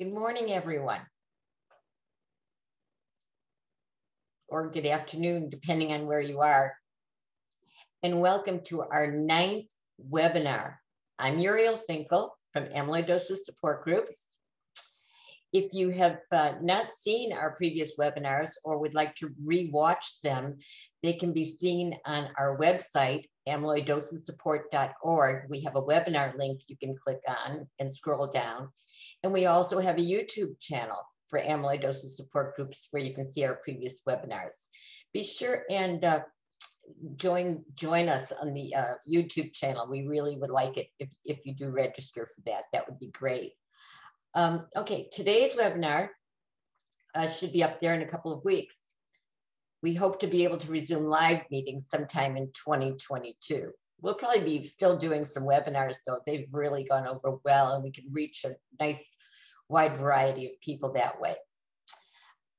Good morning, everyone. Or good afternoon, depending on where you are. And welcome to our ninth webinar. I'm Muriel Finkel from Amyloidosis Support Groups. If you have uh, not seen our previous webinars or would like to re-watch them, they can be seen on our website, amyloidosissupport.org. We have a webinar link you can click on and scroll down. And we also have a YouTube channel for amyloidosis support groups where you can see our previous webinars. Be sure and uh, join join us on the uh, YouTube channel. We really would like it if, if you do register for that. That would be great. Um, okay, today's webinar uh, should be up there in a couple of weeks. We hope to be able to resume live meetings sometime in 2022. We'll probably be still doing some webinars though. They've really gone over well and we can reach a nice wide variety of people that way.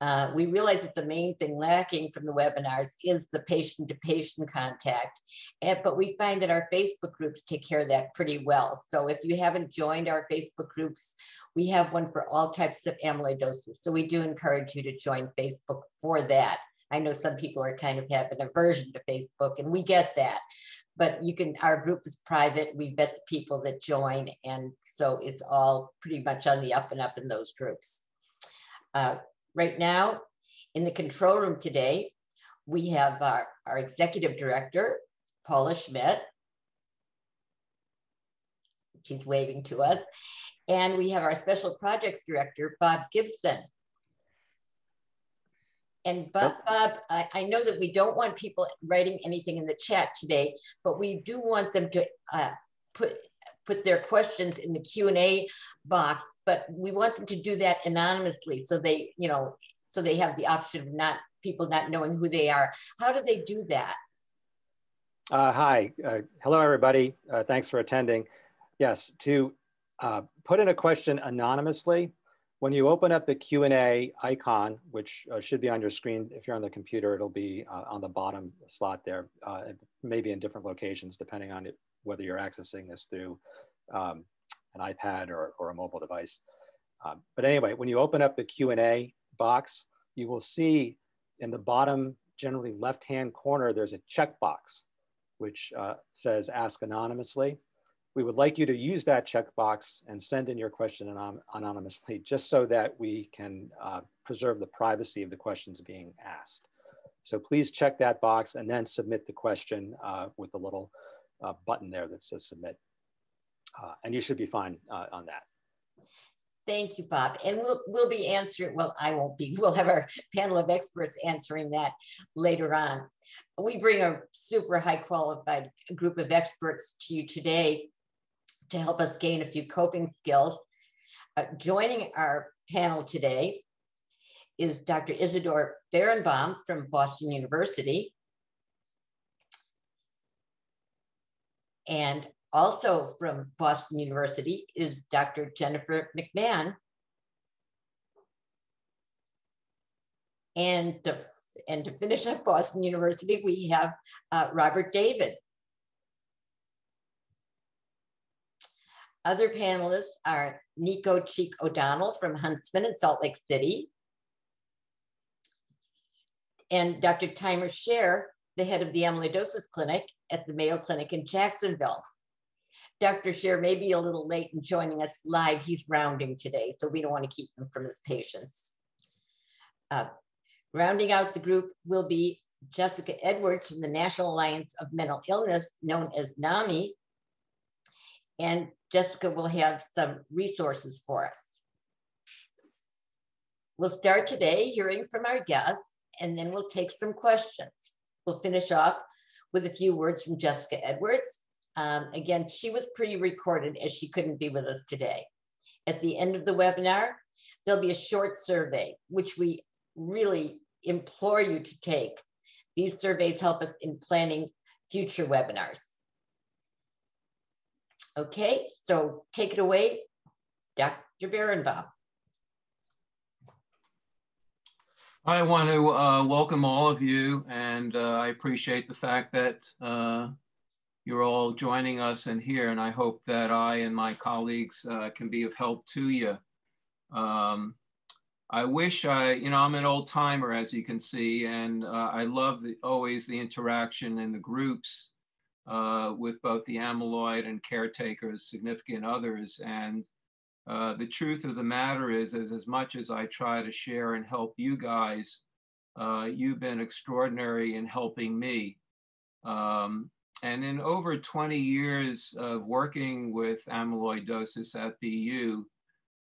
Uh, we realize that the main thing lacking from the webinars is the patient-to-patient contact, and, but we find that our Facebook groups take care of that pretty well. So if you haven't joined our Facebook groups, we have one for all types of amyloidosis. So we do encourage you to join Facebook for that. I know some people are kind of have an aversion to Facebook, and we get that. But you can, our group is private. We vet the people that join, and so it's all pretty much on the up and up in those groups. Uh, Right now, in the control room today, we have our, our executive director, Paula Schmidt. She's waving to us. And we have our special projects director, Bob Gibson. And Bob, Bob I, I, know that we don't want people writing anything in the chat today, but we do want them to uh, put put their questions in the Q&A box, but we want them to do that anonymously so they, you know, so they have the option of not people not knowing who they are. How do they do that? Uh, hi, uh, hello everybody. Uh, thanks for attending. Yes, to uh, put in a question anonymously, when you open up the Q&A icon, which uh, should be on your screen, if you're on the computer, it'll be uh, on the bottom slot there, maybe in different locations, depending on it, whether you're accessing this through um, an iPad or, or a mobile device. Um, but anyway, when you open up the Q&A box, you will see in the bottom, generally left-hand corner, there's a checkbox, which uh, says ask anonymously. We would like you to use that checkbox and send in your question anon anonymously, just so that we can uh, preserve the privacy of the questions being asked. So please check that box and then submit the question uh, with the little uh, button there that says submit. Uh, and you should be fine uh, on that. Thank you, Bob. And we'll, we'll be answering, well, I won't be, we'll have our panel of experts answering that later on. We bring a super high qualified group of experts to you today to help us gain a few coping skills. Uh, joining our panel today is Dr. Isidore Berenbaum from Boston University. And also from Boston University is Dr. Jennifer McMahon. And to, and to finish up Boston University, we have uh, Robert David. Other panelists are Nico Cheek O'Donnell from Huntsman in Salt Lake City, and Dr. Taimur Sher the head of the amyloidosis clinic at the Mayo Clinic in Jacksonville. Dr. Sher may be a little late in joining us live. He's rounding today, so we don't want to keep him from his patients. Uh, rounding out the group will be Jessica Edwards from the National Alliance of Mental Illness, known as NAMI. And Jessica will have some resources for us. We'll start today hearing from our guests, and then we'll take some questions. We'll finish off with a few words from Jessica Edwards. Um, again, she was pre-recorded as she couldn't be with us today. At the end of the webinar, there'll be a short survey, which we really implore you to take. These surveys help us in planning future webinars. Okay, so take it away, Dr. Berenbaum. I want to uh, welcome all of you, and uh, I appreciate the fact that uh, you're all joining us and here, and I hope that I and my colleagues uh, can be of help to you. Um, I wish I, you know, I'm an old timer, as you can see, and uh, I love the, always the interaction in the groups uh, with both the amyloid and caretakers, significant others. And uh, the truth of the matter is, is, as much as I try to share and help you guys, uh, you've been extraordinary in helping me. Um, and in over 20 years of working with amyloidosis at BU,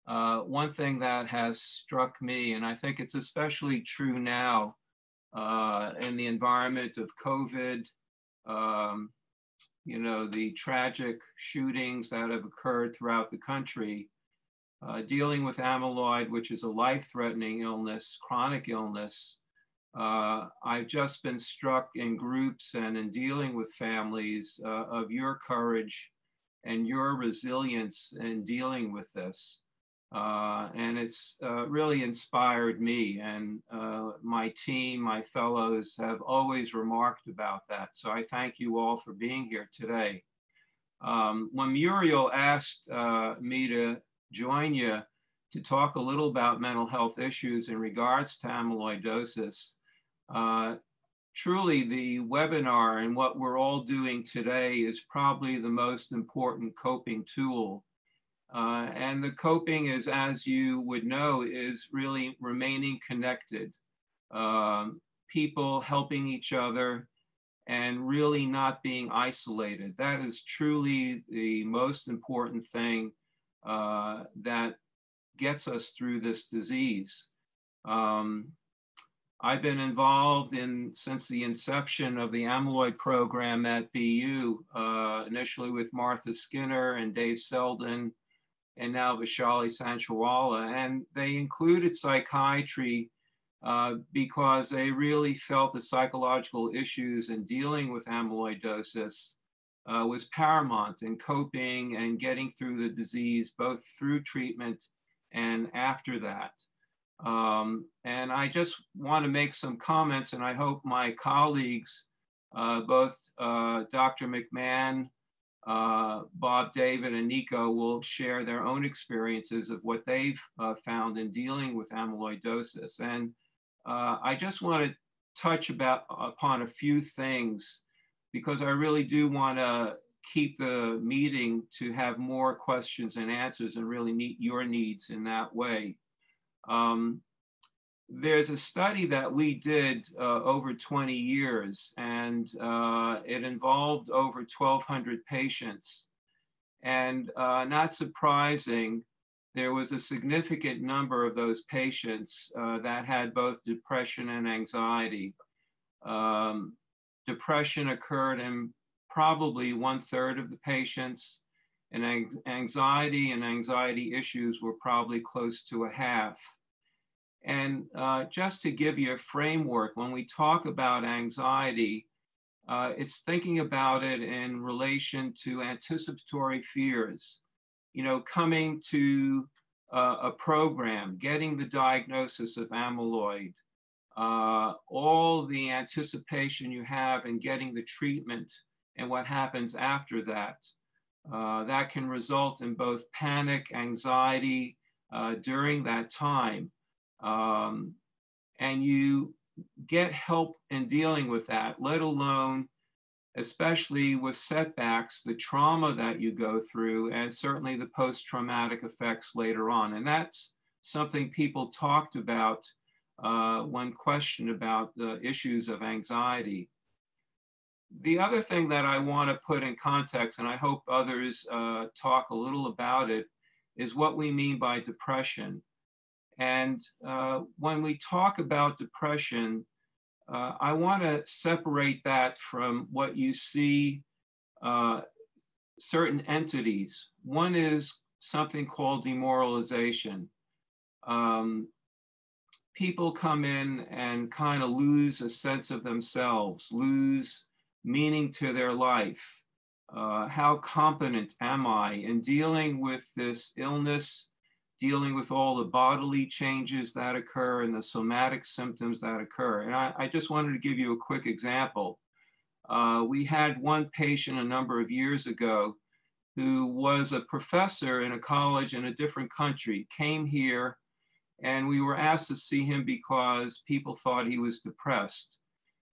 uh, one thing that has struck me, and I think it's especially true now uh, in the environment of COVID, um, you know, the tragic shootings that have occurred throughout the country, uh, dealing with amyloid, which is a life-threatening illness, chronic illness, uh, I've just been struck in groups and in dealing with families uh, of your courage and your resilience in dealing with this. Uh, and it's uh, really inspired me and uh, my team, my fellows have always remarked about that. So I thank you all for being here today. Um, when Muriel asked uh, me to join you to talk a little about mental health issues in regards to amyloidosis, uh, truly the webinar and what we're all doing today is probably the most important coping tool uh, and the coping is, as you would know, is really remaining connected. Um, people helping each other and really not being isolated. That is truly the most important thing uh, that gets us through this disease. Um, I've been involved in since the inception of the amyloid program at BU, uh, initially with Martha Skinner and Dave Seldin, and now Vaishali Sanchorawala. And they included psychiatry uh, because they really felt the psychological issues in dealing with amyloidosis uh, was paramount in coping and getting through the disease, both through treatment and after that. Um, and I just want to make some comments, and I hope my colleagues, uh, both uh, Dr. McMahon, uh, Bob, David, and Nico will share their own experiences of what they've uh, found in dealing with amyloidosis. And uh, I just want to touch about upon a few things because I really do want to keep the meeting to have more questions and answers and really meet your needs in that way. Um, there's a study that we did uh, over 20 years, and uh, it involved over 1,200 patients. And uh, not surprising, there was a significant number of those patients uh, that had both depression and anxiety. Um, depression occurred in probably one third of the patients, and anxiety and anxiety issues were probably close to a half. And uh, just to give you a framework, when we talk about anxiety, uh, it's thinking about it in relation to anticipatory fears. You know, coming to uh, a program, getting the diagnosis of amyloid, uh, all the anticipation you have in getting the treatment and what happens after that. Uh, that can result in both panic, anxiety uh, during that time um, and you get help in dealing with that, let alone, especially with setbacks, the trauma that you go through, and certainly the post traumatic effects later on. And that's something people talked about uh, when questioned about the issues of anxiety. The other thing that I want to put in context, and I hope others uh, talk a little about it, is what we mean by depression. And uh, when we talk about depression, uh, I want to separate that from what you see uh, certain entities. One is something called demoralization. Um, people come in and kind of lose a sense of themselves, lose meaning to their life. Uh, how competent am I in dealing with this illness dealing with all the bodily changes that occur and the somatic symptoms that occur. And I, I just wanted to give you a quick example. Uh, we had one patient a number of years ago who was a professor in a college in a different country, came here and we were asked to see him because people thought he was depressed.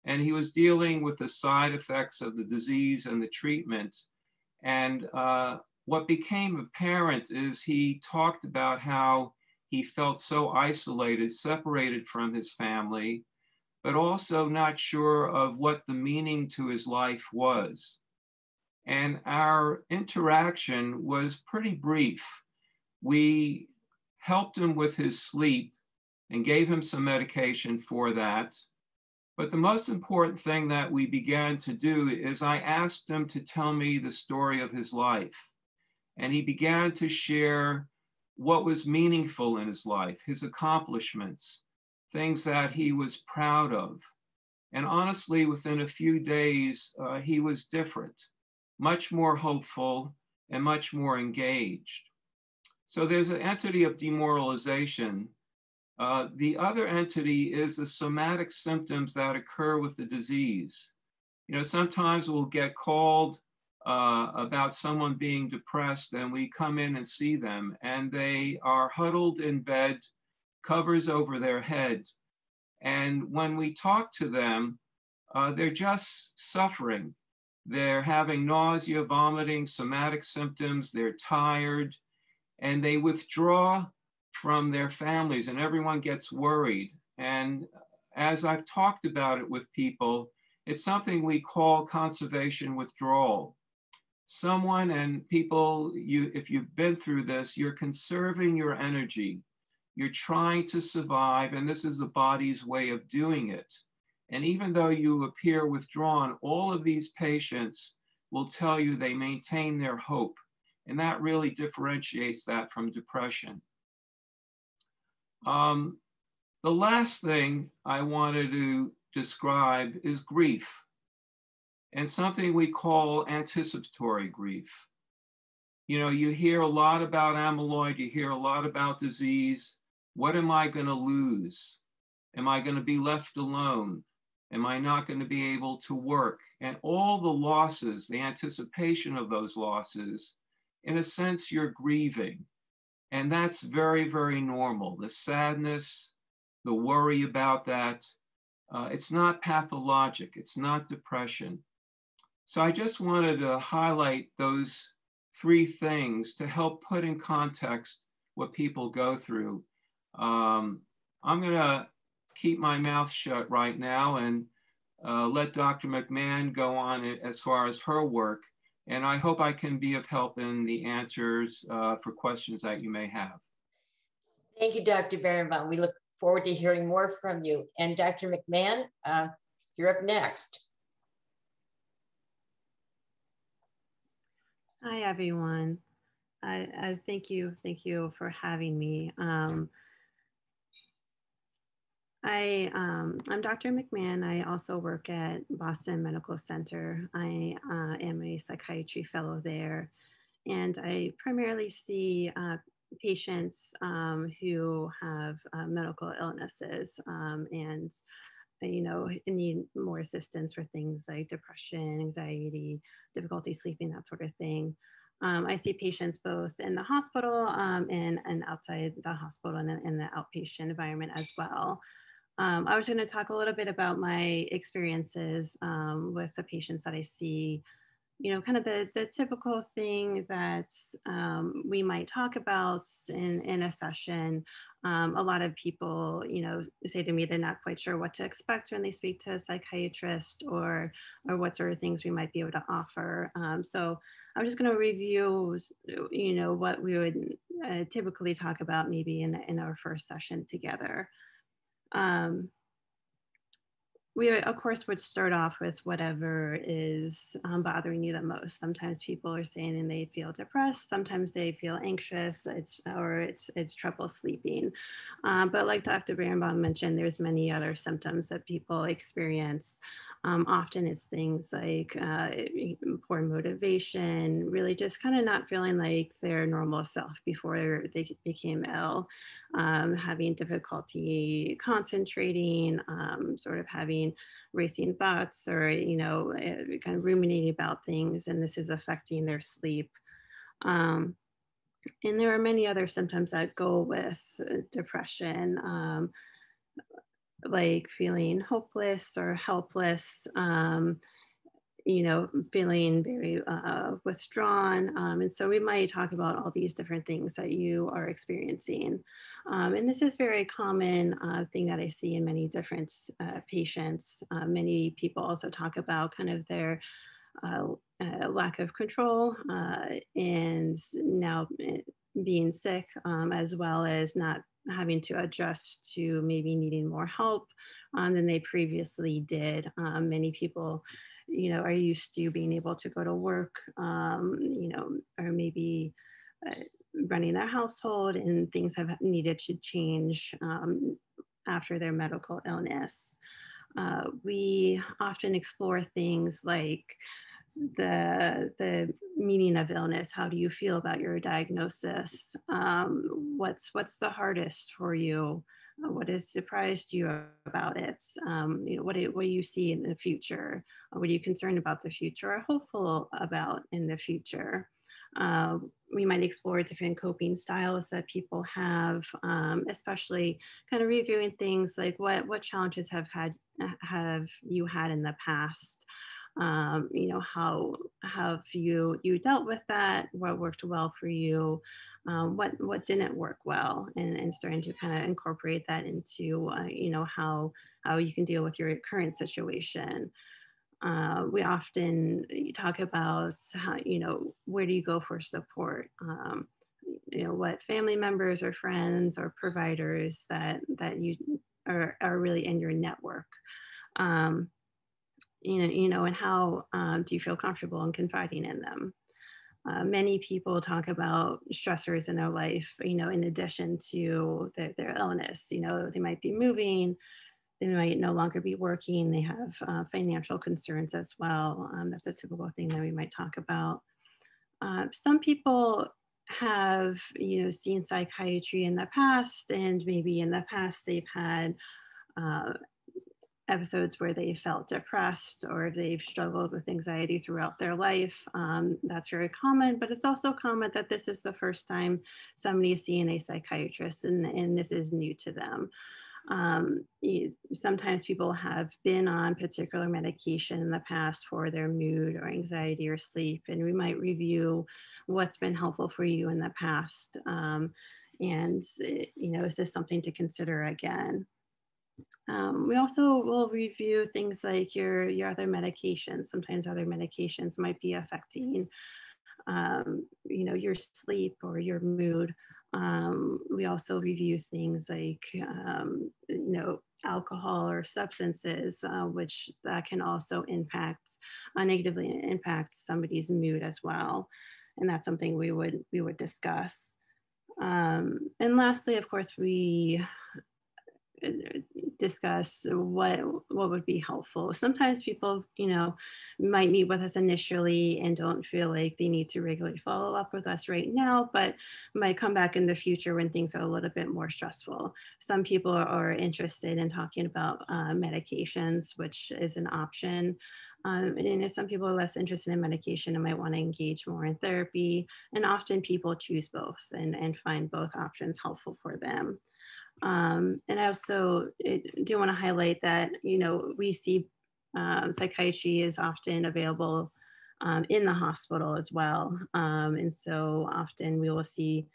And he was dealing with the side effects of the disease and the treatment. And uh, what became apparent is he talked about how he felt so isolated, separated from his family, but also not sure of what the meaning to his life was. And our interaction was pretty brief. We helped him with his sleep and gave him some medication for that. But the most important thing that we began to do is I asked him to tell me the story of his life. And he began to share what was meaningful in his life, his accomplishments, things that he was proud of. And honestly, within a few days, uh, he was different much more hopeful, and much more engaged. So there's an entity of demoralization. Uh, the other entity is the somatic symptoms that occur with the disease. You know, sometimes we'll get called uh, about someone being depressed and we come in and see them and they are huddled in bed, covers over their head. And when we talk to them, uh, they're just suffering. They're having nausea, vomiting, somatic symptoms, they're tired, and they withdraw from their families, and everyone gets worried. And as I've talked about it with people, it's something we call conservation withdrawal. Someone and people, you, if you've been through this, you're conserving your energy. You're trying to survive, and this is the body's way of doing it. And even though you appear withdrawn, all of these patients will tell you they maintain their hope. And that really differentiates that from depression. Um, the last thing I wanted to describe is grief and something we call anticipatory grief. You know, you hear a lot about amyloid, you hear a lot about disease. What am I going to lose? Am I going to be left alone? Am I not going to be able to work? And all the losses, the anticipation of those losses, in a sense, you're grieving. And that's very, very normal. The sadness, the worry about that, uh, it's not pathologic, it's not depression. So I just wanted to highlight those three things to help put in context what people go through. Um, I'm going to keep my mouth shut right now and uh, let Dr. McMahon go on as far as her work. And I hope I can be of help in the answers uh, for questions that you may have. Thank you, Dr. Berenbaum. We look forward to hearing more from you. And Dr. McMahon, uh, you're up next. Hi, everyone. I, I, thank you. Thank you for having me. Um, I, um, I'm Dr. McMahon. I also work at Boston Medical Center. I uh, am a psychiatry fellow there. And I primarily see uh, patients um, who have uh, medical illnesses um, and uh, you know, need more assistance for things like depression, anxiety, difficulty sleeping, that sort of thing. Um, I see patients both in the hospital um, and, and outside the hospital and in the outpatient environment as well. Um, I was going to talk a little bit about my experiences um, with the patients that I see. You know, kind of the, the typical thing that um, we might talk about in, in a session. Um, a lot of people, you know, say to me they're not quite sure what to expect when they speak to a psychiatrist or, or what sort of things we might be able to offer. Um, so I'm just going to review, you know, what we would uh, typically talk about maybe in, in our first session together. Um, we of course would start off with whatever is um, bothering you the most. Sometimes people are saying and they feel depressed. Sometimes they feel anxious. It's or it's it's trouble sleeping. Um, but like dr Berenbaum mentioned there's many other symptoms that people experience. Um, often it's things like uh, poor motivation, really just kind of not feeling like their normal self before they became ill, um, having difficulty concentrating, um, sort of having racing thoughts or, you know, eh, kind of ruminating about things. And this is affecting their sleep. Um, and there are many other symptoms that go with uh, depression, um, like feeling hopeless or helpless, um, you know, feeling very uh, withdrawn. Um, and so we might talk about all these different things that you are experiencing. Um, and this is very common uh, thing that I see in many different uh, patients. Uh, many people also talk about kind of their uh, uh, lack of control and now eh, being sick, um, as well as not having to adjust to maybe needing more help um, than they previously did. Um, many people you know, are used to being able to go to work, um, you know, or maybe uh, running their household and things have needed to change um, after their medical illness. Uh, we often explore things like the the meaning of illness. How do you feel about your diagnosis? Um, what's what's the hardest for you what has surprised you about it? Um, you know, what do, what do you see in the future? What are you concerned about the future or hopeful about in the future? Uh, we might explore different coping styles that people have, um, especially kind of reviewing things like what what challenges have had have you had in the past um, you know how have you you dealt with that? What worked well for you? Um, what what didn't work well? And, and starting to kind of incorporate that into uh, you know how how you can deal with your current situation. Uh, we often you talk about how you know where do you go for support? Um, you know what family members or friends or providers that that you are, are really in your network. Um, you know, you know, and how um, do you feel comfortable in confiding in them? Uh, many people talk about stressors in their life, you know, in addition to their, their illness. You know, they might be moving, they might no longer be working, they have uh, financial concerns as well. Um, that's a typical thing that we might talk about. Uh, some people have, you know, seen psychiatry in the past, and maybe in the past they've had uh, episodes where they felt depressed or they've struggled with anxiety throughout their life. Um, that's very common, but it's also common that this is the first time somebody is seeing a psychiatrist and, and this is new to them. Um, sometimes people have been on particular medication in the past for their mood or anxiety or sleep, and we might review what's been helpful for you in the past. Um, and, eh, you know, is this something to consider again? Um, we also will review things like your, your other medications. Sometimes other medications might be affecting, um, you know, your sleep or your mood. Um, we also review things like, um, you know, alcohol or substances, uh, which that can also impact, uh, negatively impact somebody's mood as well. And that's something we would we would discuss. Um, and lastly, of course, we discuss what what would be helpful. Sometimes people, you know, might meet with us initially and don't feel like they need to regularly follow up with us right now, but might come back in the future when things are a little bit more stressful. Some people are interested in talking about uh, medications, which is an option. Um, and some people are less interested in medication and might want to engage more in therapy. And often people choose both and, and find both options helpful for them. Um, and I also do want to highlight that, you know, we see um, psychiatry is often available um, in the hospital as well. Um, and so often we will see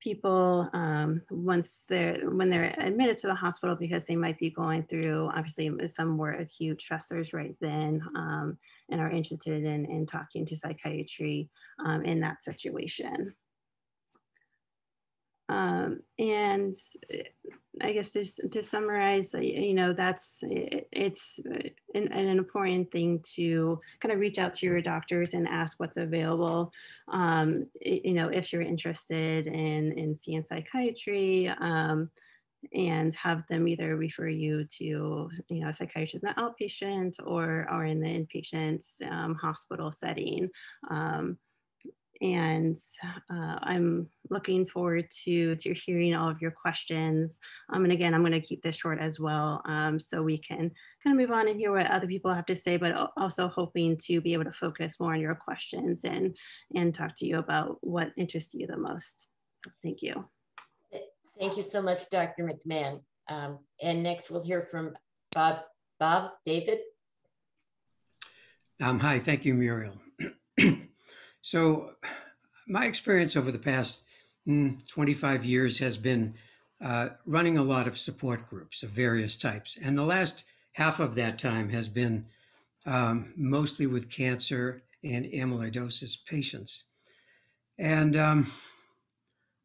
people um, once they're when they're admitted to the hospital because they might be going through obviously some more acute stressors right then um, and are interested in, in talking to psychiatry in that situation. Um, and I guess just to summarize, you know, that's it's uh, an, an, important thing to kind of reach out to your doctors and ask what's available. Um, you know, if you're interested in in seeing psychiatry. Um, and have them either refer you to you know a psychiatrist in the outpatient or or in the inpatient um, hospital setting um, and uh, I'm looking forward to, to hearing all of your questions. Um, and again, I'm going to keep this short as well um, so we can kind of move on and hear what other people have to say, but also hoping to be able to focus more on your questions and, and talk to you about what interests you the most. So thank you. Thank you so much, Dr. McMahon. Um, and next we'll hear from Bob, Bob, David. Um, hi, thank you, Muriel. so my experience over the past mm, 25 years has been uh, running a lot of support groups of various types. And the last half of that time has been um, mostly with cancer and amyloidosis patients. And um,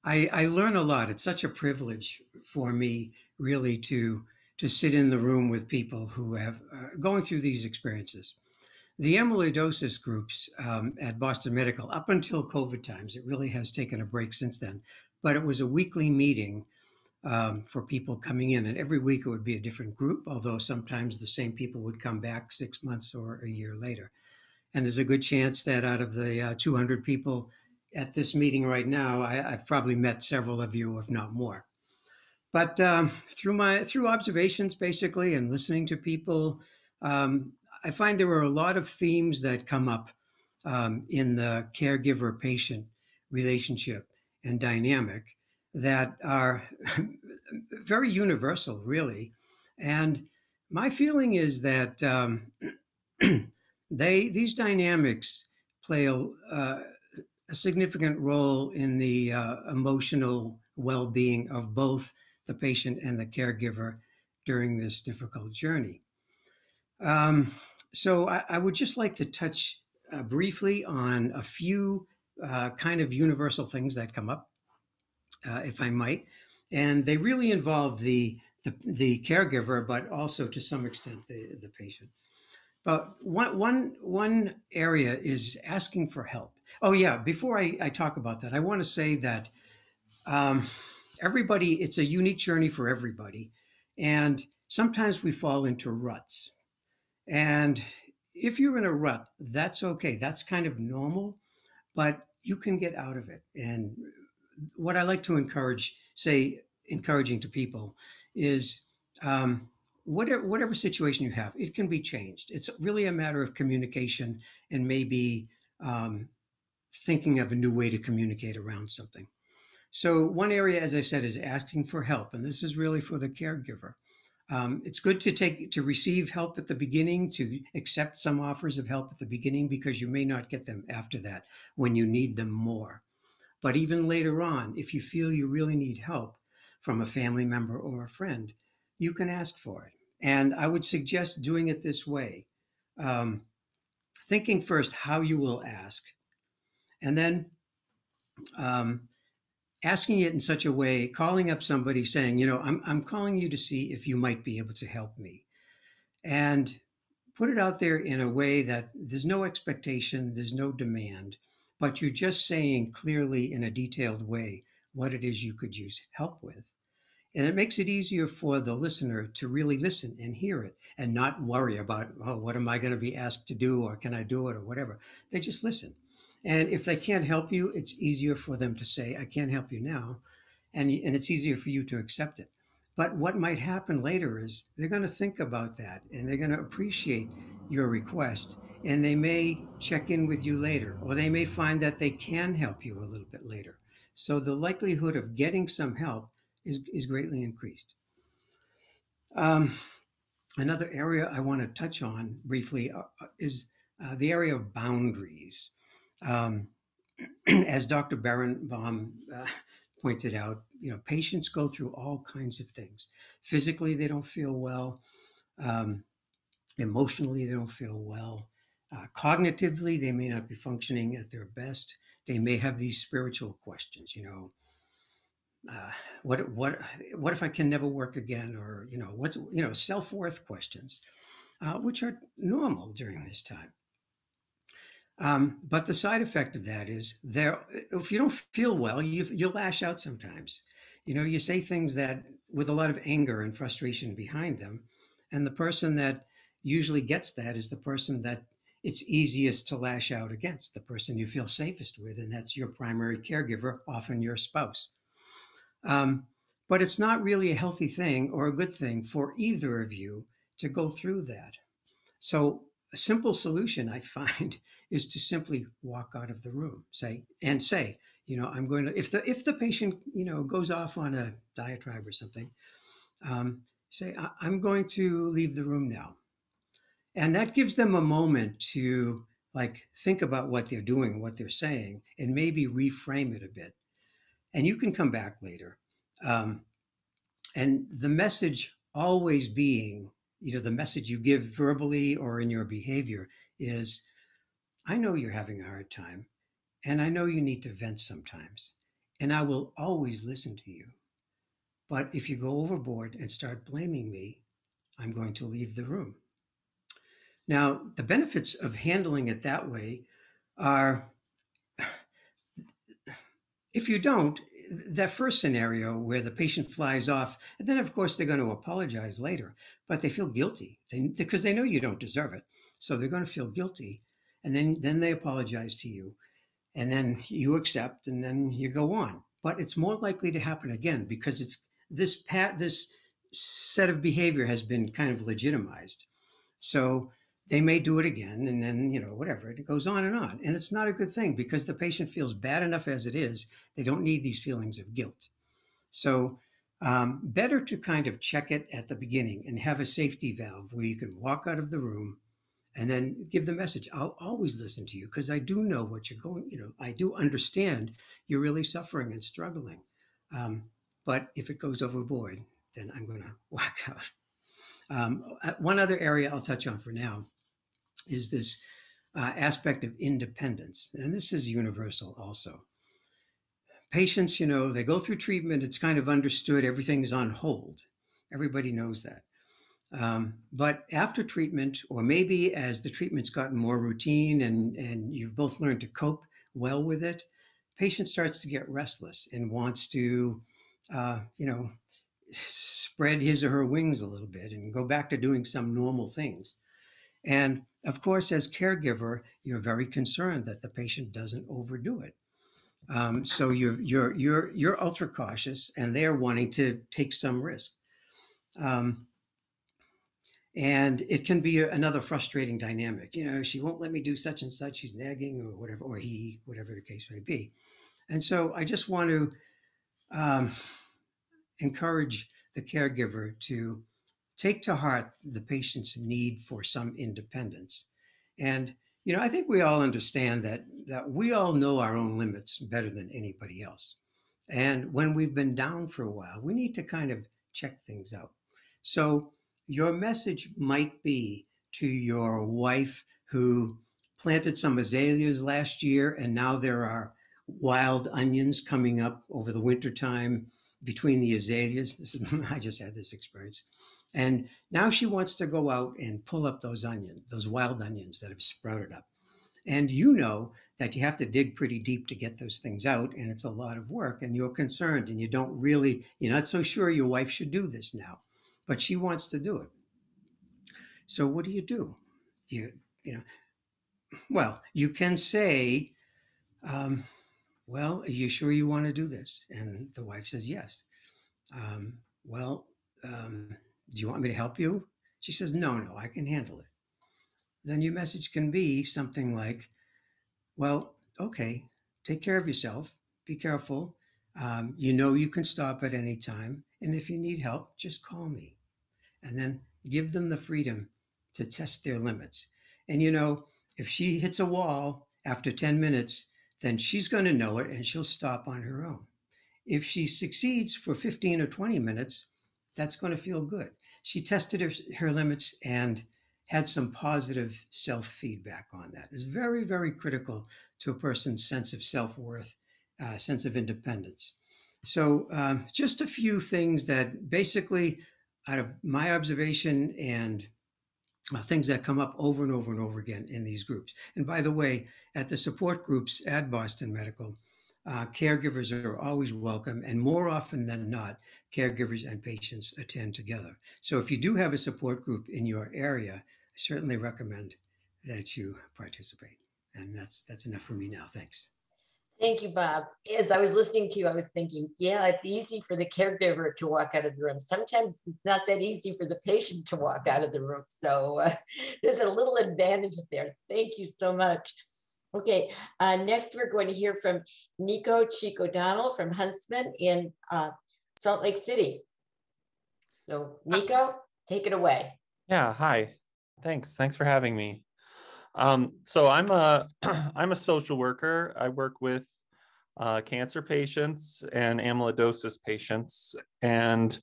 I, I learn a lot. It's such a privilege for me, really, to to sit in the room with people who have uh, going through these experiences. The amyloidosis groups um, at Boston Medical, up until COVID times, it really has taken a break since then, but it was a weekly meeting um, for people coming in. And every week it would be a different group, although sometimes the same people would come back six months or a year later. And there's a good chance that out of the uh, 200 people at this meeting right now, I, have probably met several of you, if not more. But um, through my through observations, basically, and listening to people, um, I find there are a lot of themes that come up um, in the caregiver patient relationship and dynamic that are very universal, really. And my feeling is that um, they these dynamics play a, uh, a, significant role in the uh, emotional well-being of both the patient and the caregiver during this difficult journey. Um, so I, I, would just like to touch uh, briefly on a few uh, kind of universal things that come up, uh, if I might, and they really involve the, the, the caregiver, but also to some extent the the patient. But one one one area is asking for help. Oh yeah, before I, I talk about that, I want to say that um, everybody it's a unique journey for everybody, and sometimes we fall into ruts and if you're in a rut, that's okay. That's kind of normal, but you can get out of it. And what I like to encourage, say, encouraging to people is um, whatever, whatever situation you have, it can be changed. It's really a matter of communication and maybe um, thinking of a new way to communicate around something. So, one area, as I said, is asking for help. And this is really for the caregiver. Um, it's good to take to receive help at the beginning, to accept some offers of help at the beginning because you may not get them after that when you need them more. But even later on, if you feel you really need help from a family member or a friend, you can ask for it. And I would suggest doing it this way um, thinking first how you will ask, and then um, asking it in such a way, calling up somebody saying, you know, I'm, I'm calling you to see if you might be able to help me. And put it out there in a way that there's no expectation, there's no demand, but you're just saying clearly in a detailed way what it is you could use help with. And it makes it easier for the listener to really listen and hear it and not worry about, oh, what am I going to be asked to do or can I do it or whatever. They just listen. And if they can't help you, it's easier for them to say, I can't help you now. And, and it's easier for you to accept it. But what might happen later is they're going to think about that and they're going to appreciate your request and they may check in with you later or they may find that they can help you a little bit later. So the likelihood of getting some help is, is greatly increased. Um, another area I want to touch on briefly uh, is uh, the area of boundaries. Um, as Dr. Berenbaum uh, pointed out, you know, patients go through all kinds of things. Physically, they don't feel well. Um, emotionally, they don't feel well. Uh, cognitively, they may not be functioning at their best. They may have these spiritual questions, you know, uh, what what what if I can never work again, or you know, what's you know, self worth questions, uh, which are normal during this time. Um, but the side effect of that is there. If you don't feel well, you you lash out sometimes. You know, you say things that with a lot of anger and frustration behind them, and the person that usually gets that is the person that it's easiest to lash out against the person you feel safest with, and that's your primary caregiver, often your spouse. Um, but it's not really a healthy thing or a good thing for either of you to go through that. So, a simple solution I find is to simply walk out of the room, say, and say, you know, I'm going to, if the, if the patient, you know, goes off on a diatribe or something, um, say, I'm going to leave the room now. And that gives them a moment to like think about what they're doing what they're saying and maybe reframe it a bit. And you can come back later. Um, and the message always being, you know, the message you give verbally or in your behavior is, I know you're having a hard time, and I know you need to vent sometimes, and I will always listen to you. But if you go overboard and start blaming me, I'm going to leave the room. Now, the benefits of handling it that way are if you don't, that first scenario where the patient flies off, and then of course they're going to apologize later, but they feel guilty they, because they know you don't deserve it. So they're going to feel guilty. And then, then they apologize to you. And then you accept and then you go on. But it's more likely to happen again because it's this pat this set of behavior has been kind of legitimized. So they may do it again and then you know whatever it goes on and on. And it's not a good thing because the patient feels bad enough as it is they don't need these feelings of guilt. So um, better to kind of check it at the beginning and have a safety valve where you can walk out of the room and then give the message i'll always listen to you because i do know what you're going you know i do understand you're really suffering and struggling um, but if it goes overboard then i'm going to walk out. Um, uh, one other area I'll touch on for now is this uh, aspect of independence. And this is universal also. Patients, you know, they go through treatment, it's kind of understood, everything is on hold. Everybody knows that. Um, but after treatment, or maybe as the treatment's gotten more routine and, and you've both learned to cope well with it, patient starts to get restless and wants to, uh, you know, spread his or her wings a little bit and go back to doing some normal things. And of course, as caregiver, you're very concerned that the patient doesn't overdo it. Um, so you're you're you're you're ultra cautious, and they're wanting to take some risk. Um, and it can be another frustrating dynamic. You know, she won't let me do such and such. She's nagging, or whatever, or he, whatever the case may be. And so I just want to um, encourage the caregiver to take to heart the patient's need for some independence. And, you know, I think we all understand that, that we all know our own limits better than anybody else. And when we've been down for a while, we need to kind of check things out. So your message might be to your wife who planted some azaleas last year and now there are wild onions coming up over the wintertime between the azaleas. This is, I just had this experience. And now she wants to go out and pull up those onions, those wild onions that have sprouted up. And you know that you have to dig pretty deep to get those things out, and it's a lot of work, and you're concerned, and you don't really, you're not so sure your wife should do this now, but she wants to do it. So what do you do? You, you know, well, you can say, um, well, are you sure you want to do this? And the wife says, yes. Um, well, um, do you want me to help you? She says, No, no, I can handle it. Then your message can be something like, Well, okay, take care of yourself, be careful. Um, you know you can stop at any time. And if you need help, just call me. And then give them the freedom to test their limits. And you know, if she hits a wall after 10 minutes, then she's going to know it and she'll stop on her own. If she succeeds for 15 or 20 minutes, that's going to feel good. She tested her, her limits and had some positive self feedback on that. It's very, very critical to a person's sense of self worth, uh, sense of independence. So, um, just a few things that basically, out of my observation and uh, things that come up over and over and over again in these groups. And by the way, at the support groups at Boston Medical, uh, caregivers are always welcome, and more often than not, caregivers and patients attend together. So if you do have a support group in your area, I certainly recommend that you participate. And that's that's enough for me now. Thanks. Thank you, Bob. As I was listening to you, I was thinking, yeah, it's easy for the caregiver to walk out of the room. Sometimes it's not that easy for the patient to walk out of the room. So uh, there's a little advantage there. Thank you so much. Okay, uh, next we're going to hear from Nico Cheek O'Donnell from Huntsman in uh, Salt Lake City. So Nico, take it away. Yeah, hi. Thanks. Thanks for having me. Um, so I'm a I'm a social worker. I work with uh, cancer patients and amyloidosis patients, and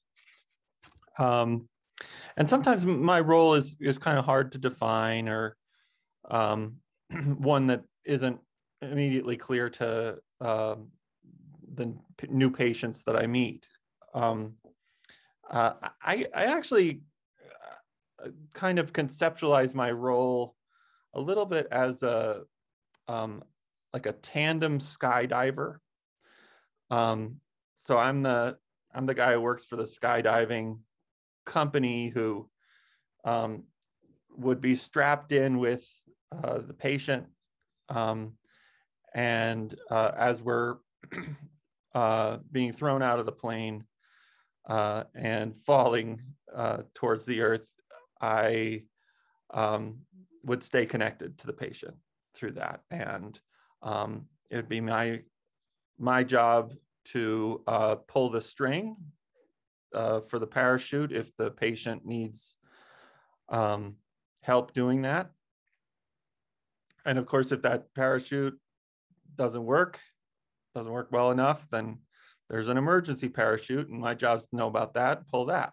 um, and sometimes my role is is kind of hard to define or um, one that isn't immediately clear to uh, the new patients that I meet. Um, uh, I I actually uh, kind of conceptualize my role a little bit as a um, like a tandem skydiver. Um, so I'm the I'm the guy who works for the skydiving company who um, would be strapped in with uh, the patient, um, and uh, as we're uh, being thrown out of the plane uh, and falling uh, towards the earth, I um, would stay connected to the patient through that. And um, it would be my my job to uh, pull the string uh, for the parachute if the patient needs um, help doing that. And of course, if that parachute doesn't work, doesn't work well enough, then there's an emergency parachute, and my job is to know about that, pull that.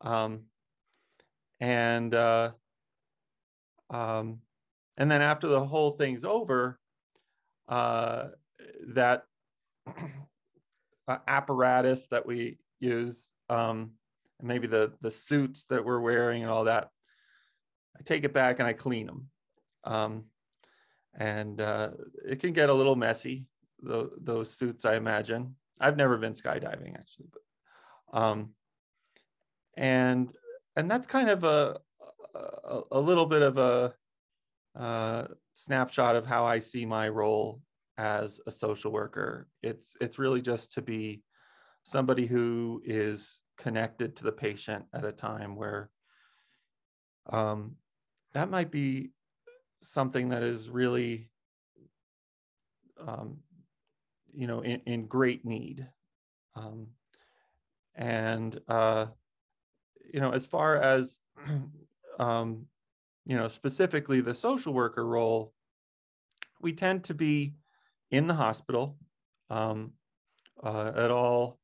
Um, and uh, um, and then after the whole thing's over, uh, that apparatus that we use, um, and maybe the the suits that we're wearing and all that, I take it back and I clean them. Um, and uh, it can get a little messy. Those, those suits, I imagine. I've never been skydiving actually, but um, and and that's kind of a a, a little bit of a uh, snapshot of how I see my role as a social worker. It's it's really just to be somebody who is connected to the patient at a time where um, that might be something that is really um, you know in, in great need um, and uh, you know as far as um, you know, specifically the social worker role, we tend to be in the hospital um, uh, at all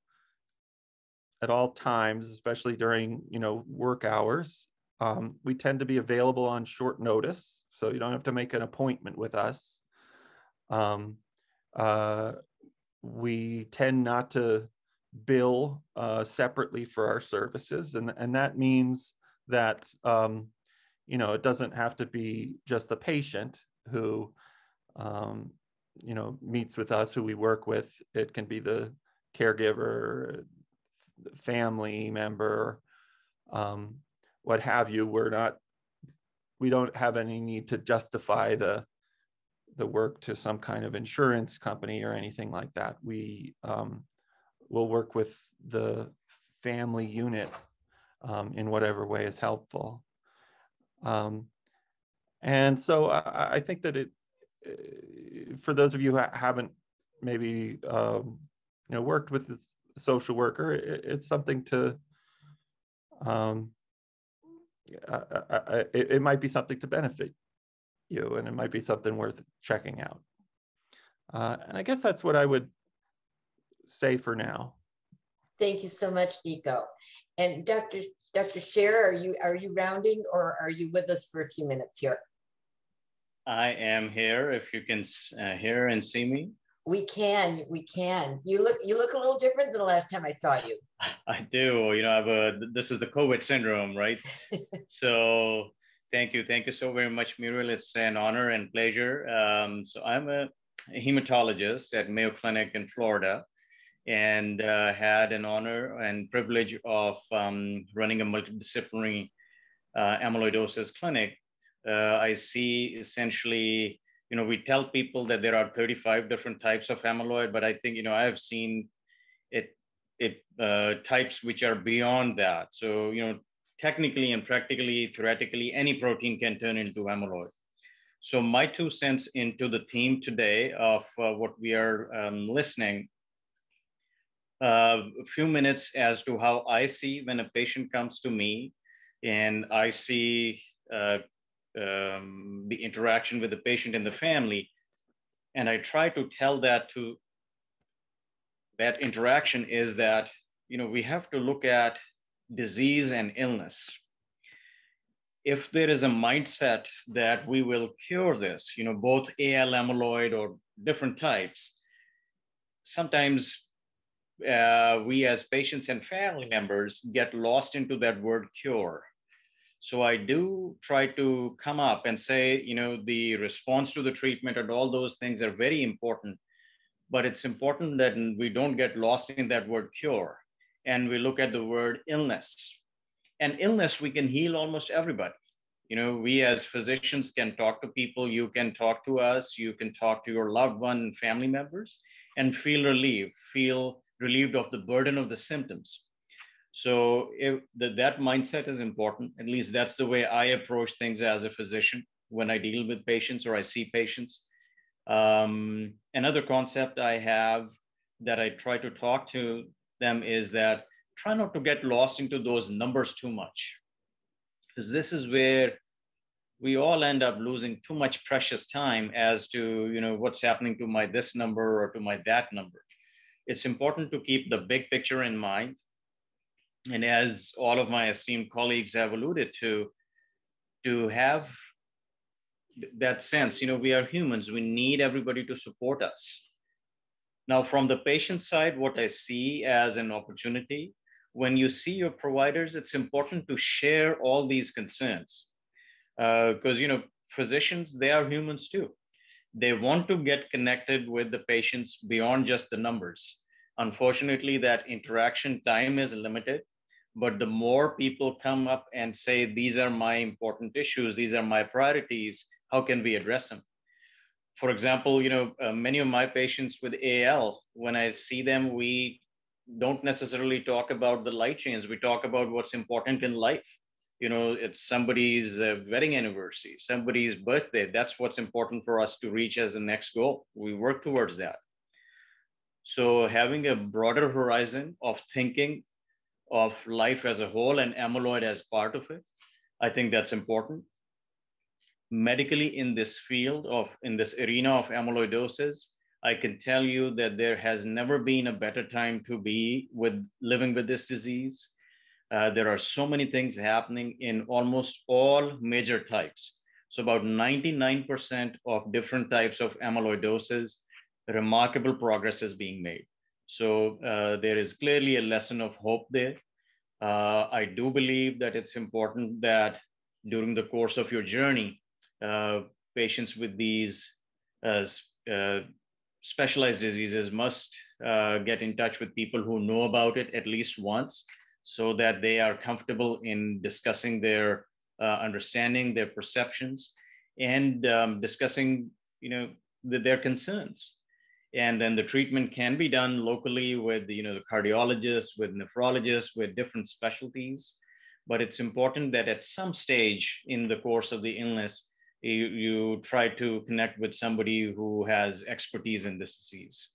at all times, especially during you know work hours. Um, we tend to be available on short notice, so you don't have to make an appointment with us. Um, uh, we tend not to bill uh, separately for our services, and and that means that um, you know it doesn't have to be just the patient who um, you know meets with us who we work with it can be the caregiver family member um, what have you we're not we don't have any need to justify the the work to some kind of insurance company or anything like that we um, will work with the family unit um, in whatever way is helpful. Um, and so I, I, think that it, uh, for those of you who haven't maybe um, you know worked with this social worker, it, it's something to um, I, I, it, it might be something to benefit you, and it might be something worth checking out. Uh, and I guess that's what I would say for now. Thank you so much, Nico. And Dr. Dr. Sher, are you are you rounding or are you with us for a few minutes here? I am here. If you can uh, hear and see me. We can, we can. You look, you look a little different than the last time I saw you. I do. You know, I've a, this is the COVID syndrome, right? so thank you, thank you so very much, Muriel. It's an honor and pleasure. Um, so I'm a hematologist at Mayo Clinic in Florida and uh, had an honor and privilege of um, running a multidisciplinary uh, amyloidosis clinic Uh, I see essentially, you know, we tell people that there are 35 different types of amyloid, but I think, you know, I have seen it, it uh, types which are beyond that. So, you know, technically and practically, theoretically, any protein can turn into amyloid. So my two cents into the theme today of uh, what we are um, listening, uh, a few minutes as to how I see when a patient comes to me and I see uh, um, the interaction with the patient and the family. And I try to tell that to that interaction is that, you know, we have to look at disease and illness. If there is a mindset that we will cure this, you know, both AL amyloid or different types, sometimes uh, we as patients and family members get lost into that word cure. So I do try to come up and say, you know, the response to the treatment and all those things are very important. But it's important that we don't get lost in that word cure and we look at the word illness. And illness, we can heal almost everybody. You know, we as physicians can talk to people, you can talk to us, you can talk to your loved one family members and feel relieved, feel relieved of the burden of the symptoms. So if the, that mindset is important. At least that's the way I approach things as a physician when I deal with patients or I see patients. Um, another concept I have that I try to talk to them is that try not to get lost into those numbers too much because this is where we all end up losing too much precious time as to you know what's happening to my this number or to my that number it's important to keep the big picture in mind and as all of my esteemed colleagues have alluded to to have that sense you know we are humans we need everybody to support us now, from the patient side, what I see as an opportunity, when you see your providers, it's important to share all these concerns. Because, uh, you know, physicians, they are humans too. They want to get connected with the patients beyond just the numbers. Unfortunately, that interaction time is limited. But the more people come up and say, these are my important issues, these are my priorities, how can we address them? for example, you know, uh, many of my patients with AL, when I see them, we don't necessarily talk about the light chains. We talk about what's important in life. You know, it's somebody's uh, wedding anniversary, somebody's birthday. That's what's important for us to reach as the next goal. We work towards that. So having a broader horizon of thinking of life as a whole and amyloid as part of it, I think that's important. Medically in this field of in this arena of amyloidosis i can tell you that there has never been a better time to be with living with this disease. Uh, there are so many things happening in almost all major types. So about 99% of different types of amyloidosis remarkable progress is being made. So uh, there is clearly a lesson of hope there uh, i do believe that it's important that during the course of your journey uh, patients with these uh, uh, specialized diseases must get in touch with people who know about it at least once so that they are comfortable in discussing their understanding, their perceptions, and um, discussing, you know, the, their concerns and then the treatment can be done locally with you know the cardiologists with nephrologists with different specialties but it's important that at some stage in the course of the illness you, you try to connect with somebody who has expertise in this disease.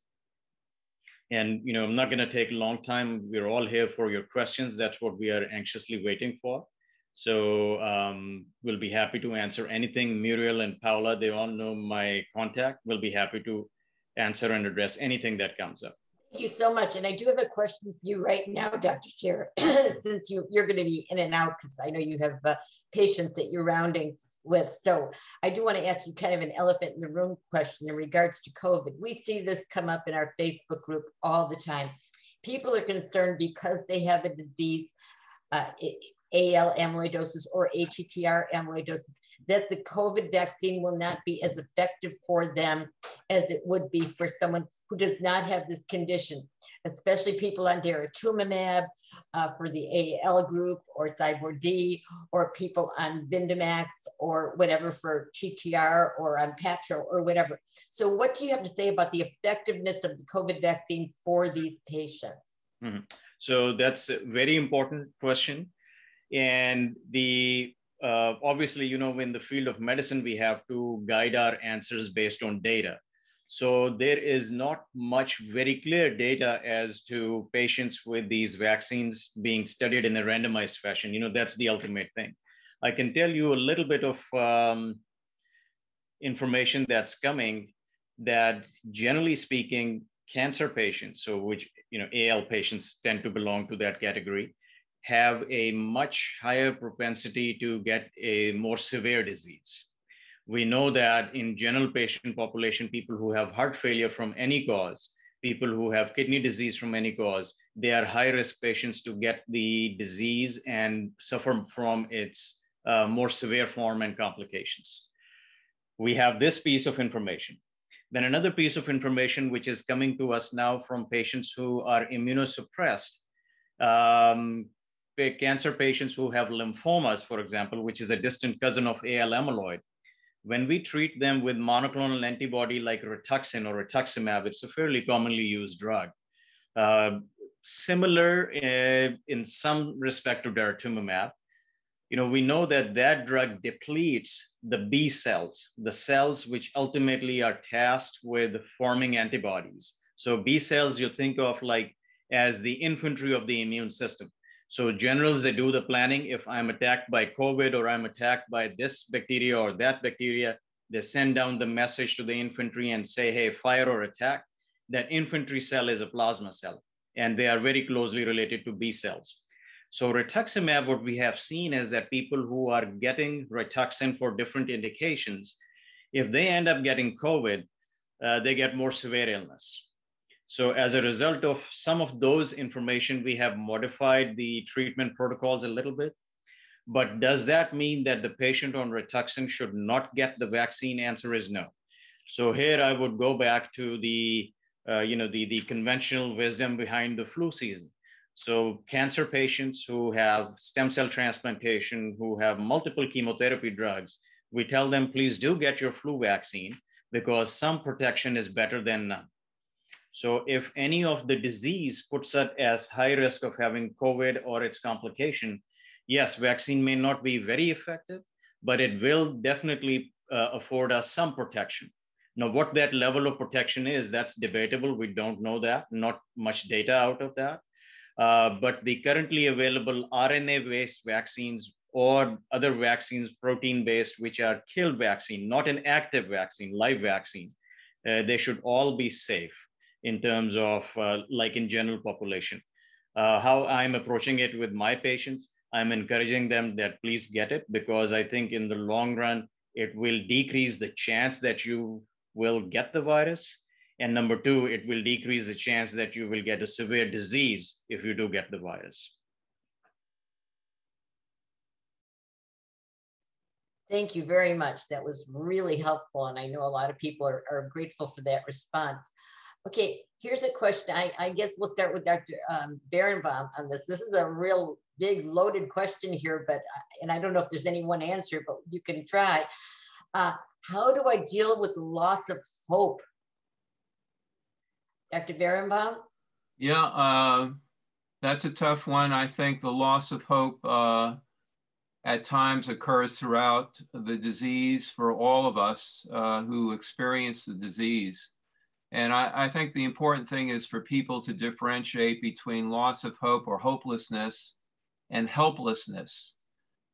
And you know, I'm not going to take a long time. We're all here for your questions. That's what we are anxiously waiting for. So um, we'll be happy to answer anything. Muriel and Paula, they all know my contact. We'll be happy to answer and address anything that comes up. Thank you so much. And I do have a question for you right now, Dr. Sher, since you, you're going to be in and out because I know you have uh, patients that you're rounding with. So I do want to ask you kind of an elephant in the room question in regards to COVID. We see this come up in our Facebook group all the time. People are concerned because they have a disease. Uh, AL amyloidosis or ATTR amyloidosis, that the COVID vaccine will not be as effective for them as it would be for someone who does not have this condition, especially people on daratumumab uh, for the AL group or CyBorD, or people on Vyndamax or whatever for TTR or Onpattro or whatever. So what do you have to say about the effectiveness of the COVID vaccine for these patients? Mm -hmm. So that's a very important question. And the uh, obviously, you know, in the field of medicine, we have to guide our answers based on data. So there is not much very clear data as to patients with these vaccines being studied in a randomized fashion. You know, that's the ultimate thing. I can tell you a little bit of um, information that's coming that generally speaking, cancer patients, so which, you know, AL patients tend to belong to that category, have a much higher propensity to get a more severe disease. We know that in general patient population, people who have heart failure from any cause, people who have kidney disease from any cause, they are high risk patients to get the disease and suffer from its uh, more severe form and complications. We have this piece of information. Then another piece of information which is coming to us now from patients who are immunosuppressed um, cancer patients who have lymphomas, for example, which is a distant cousin of AL amyloid, when we treat them with monoclonal antibody like Rituxan or rituximab, it's a fairly commonly used drug. Uh, similar uh, in some respect to daratumumab, you know, we know that that drug depletes the B cells, the cells which ultimately are tasked with forming antibodies. So B cells you think of like as the infantry of the immune system. So generals, they do the planning. If I'm attacked by COVID or I'm attacked by this bacteria or that bacteria, they send down the message to the infantry and say, hey, fire or attack. That infantry cell is a plasma cell, and they are very closely related to B cells. So rituximab, what we have seen is that people who are getting rituxan for different indications, if they end up getting COVID, uh, they get more severe illness. So as a result of some of those information, we have modified the treatment protocols a little bit. But does that mean that the patient on Rituxan should not get the vaccine? Answer is no. So here I would go back to the, uh, you know, the, the conventional wisdom behind the flu season. So cancer patients who have stem cell transplantation, who have multiple chemotherapy drugs, we tell them, please do get your flu vaccine because some protection is better than none. So if any of the disease puts us as high risk of having COVID or its complication, yes, vaccine may not be very effective, but it will definitely uh, afford us some protection. Now, what that level of protection is, that's debatable. We don't know that, not much data out of that. Uh, but the currently available RNA-based vaccines or other vaccines, protein-based, which are killed vaccine, not an active vaccine, live vaccine, uh, they should all be safe in terms of uh, like in general population. Uh, how I'm approaching it with my patients, I'm encouraging them that please get it because I think in the long run, it will decrease the chance that you will get the virus. And number two, it will decrease the chance that you will get a severe disease if you do get the virus. Thank you very much. That was really helpful. And I know a lot of people are, are grateful for that response. Okay, here's a question. I, I guess we'll start with Dr. Um, Berenbaum on this. This is a real big loaded question here, but, uh, and I don't know if there's any one answer, but you can try. Uh, how do I deal with loss of hope? Dr. Berenbaum? Yeah, uh, that's a tough one. I think the loss of hope uh, at times occurs throughout the disease for all of us uh, who experience the disease. And I, I, think the important thing is for people to differentiate between loss of hope or hopelessness and helplessness.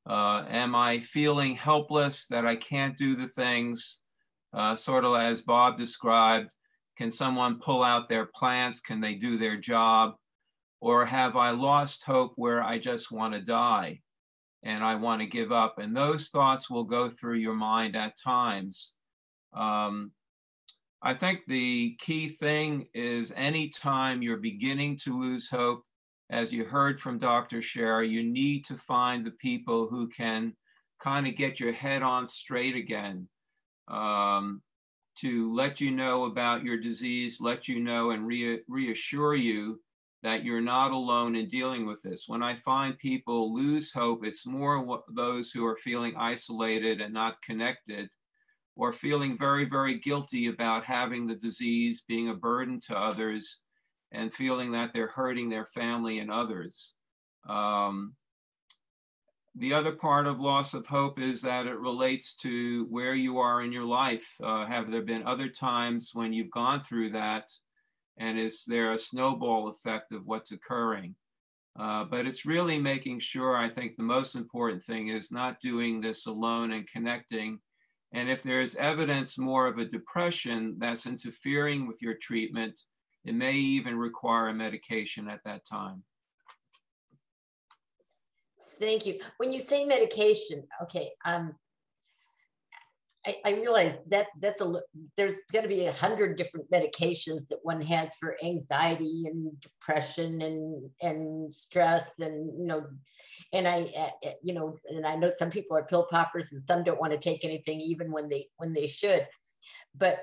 Uh, am I feeling helpless that I can't do the things, uh, sort of as Bob described? Can someone pull out their plants? Can they do their job? Or have I lost hope where I just want to die and I want to give up? And those thoughts will go through your mind at times. Um, I think the key thing is anytime you're beginning to lose hope, as you heard from Dr. Sher, you need to find the people who can kind of get your head on straight again, um, to let you know about your disease, let you know and re reassure you that you're not alone in dealing with this. When I find people lose hope, it's more those who are feeling isolated and not connected or feeling very, very guilty about having the disease, being a burden to others, and feeling that they're hurting their family and others. Um, the other part of loss of hope is that it relates to where you are in your life. Uh, have there been other times when you've gone through that? And is there a snowball effect of what's occurring? Uh, but it's really making sure, I think the most important thing is not doing this alone and connecting. And if there's evidence more of a depression that's interfering with your treatment, it may even require a medication at that time. Thank you. When you say medication, okay, um, I, realize that that's a there's going to be a hundred different medications that one has for anxiety and depression and and stress and you know and I uh, you know and I know some people are pill poppers and some don't want to take anything even when they when they should. But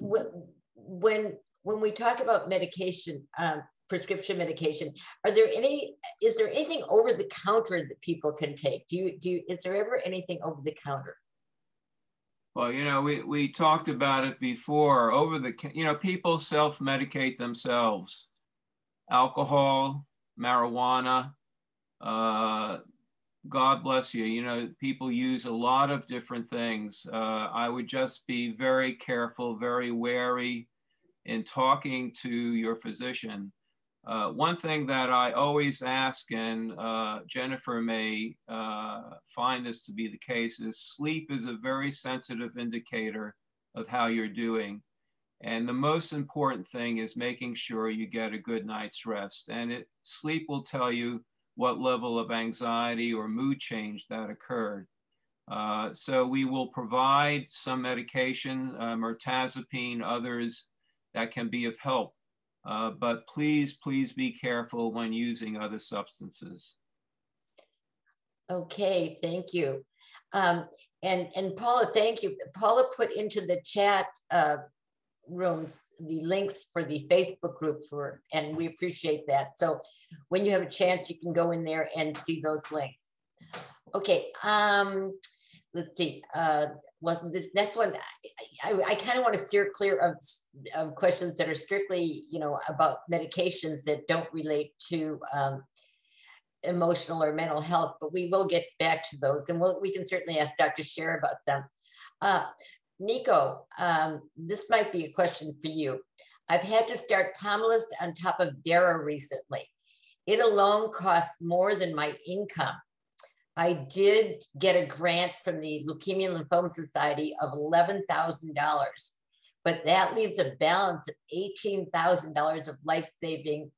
when when we talk about medication um, prescription medication are there any is there anything over the counter that people can take? Do you do you, is there ever anything over the counter well you know we we talked about it before. Over the you know people self-medicate themselves. Alcohol marijuana uh, god bless you. You know people use a lot of different things. Uh, i would just be very careful very wary in talking to your physician uh, one thing that I always ask, and uh, Jennifer may uh, find this to be the case, is sleep is a very sensitive indicator of how you're doing. And the most important thing is making sure you get a good night's rest. And it, sleep will tell you what level of anxiety or mood change that occurred. Uh, so we will provide some medication, uh, mirtazapine, others that can be of help uh, but please, please be careful when using other substances. Okay, thank you. Um, and, and Paula, thank you. Paula put into the chat uh, rooms the links for the Facebook group for, and we appreciate that. So when you have a chance, you can go in there and see those links. Okay, um, let's see. Uh, well, this next one, I, I, kind of want to steer clear of, of questions that are strictly, you know, about medications that don't relate to um, emotional or mental health, but we will get back to those and we'll, we can certainly ask Dr. Sher about them. Uh, Nico, um, this might be a question for you. I've had to start Pomalyst on top of Dara recently. It alone costs more than my income. I did get a grant from the Leukemia and Lymphoma Society of $11,000, but that leaves a balance of $18,000 of life saving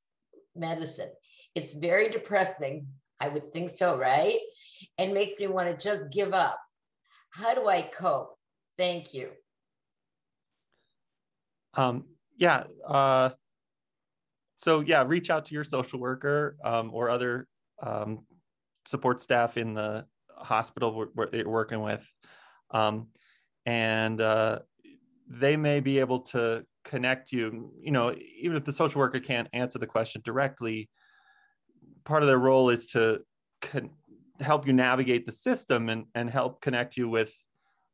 medicine. It's very depressing. I would think so, right? And makes me want to just give up. How do I cope? Thank you. Um, yeah. Uh, so, yeah, reach out to your social worker um, or other um, support staff in the hospital we're, we're working with. Um, and uh, they may be able to connect you, you know, even if the social worker can't answer the question directly, part of their role is to con- help you navigate the system and, and help connect you with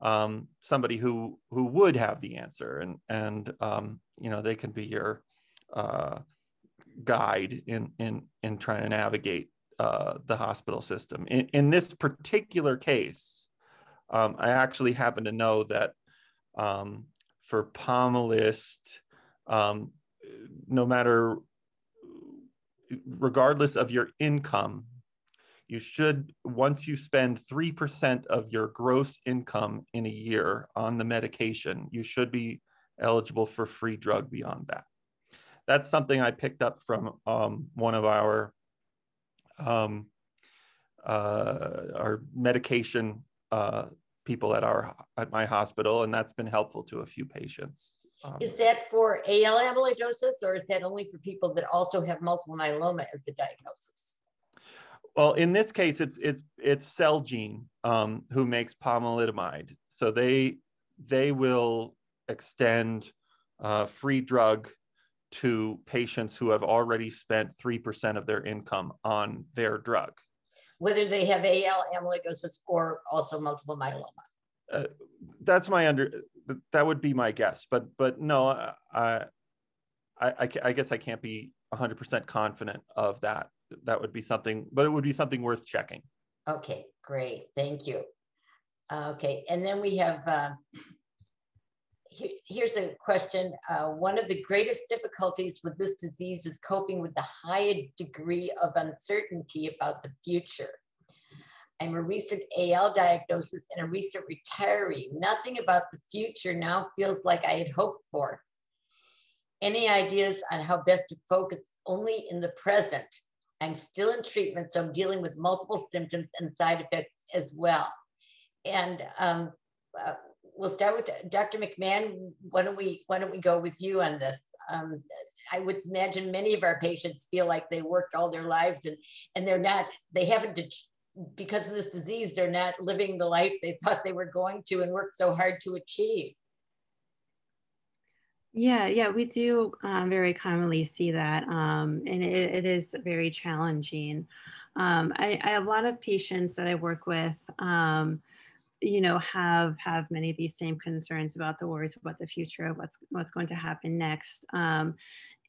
um, somebody who who would have the answer and and um, you know they can be your uh, guide in in in trying to navigate uh, the hospital system. In, in this particular case, um, I actually happen to know that um, for Pomalyst, um, no matter, regardless of your income, you should, once you spend 3% of your gross income in a year on the medication, you should be eligible for free drug beyond that. That's something I picked up from um, one of our um, uh, our medication uh, people at our at my hospital, and that's been helpful to a few patients. Um, is that for AL amyloidosis or is that only for people that also have multiple myeloma as the diagnosis? Well, in this case, it's it's it's Celgene um, who makes pomalidomide. So they they will extend uh, free drug to patients who have already spent 3% of their income on their drug. Whether they have AL amyloidosis or also multiple myeloma. Uh, that's my under, that would be my guess, but, but no, I, I, I guess I can't be 100% confident of that. That would be something, but it would be something worth checking. Okay, great. Thank you. Okay, and then we have uh, here's a question. Uh, one of the greatest difficulties with this disease is coping with the high degree of uncertainty about the future. I'm a recent AL diagnosis and a recent retiree. Nothing about the future now feels like I had hoped for. Any ideas on how best to focus only in the present? I'm still in treatment, so I'm dealing with multiple symptoms and side effects as well. And um, uh, we'll start with Dr. McMahon. Why don't we why don't we go with you on this? Um, I would imagine many of our patients feel like they worked all their lives and and they're not they haven't because of this disease they're not living the life they thought they were going to and worked so hard to achieve. Yeah, yeah, we do um, very commonly see that, um, and it, it is very challenging. Um, I, I, have a lot of patients that I work with um, you know have have many of these same concerns about the worries about the future of what's what's going to happen next. Um,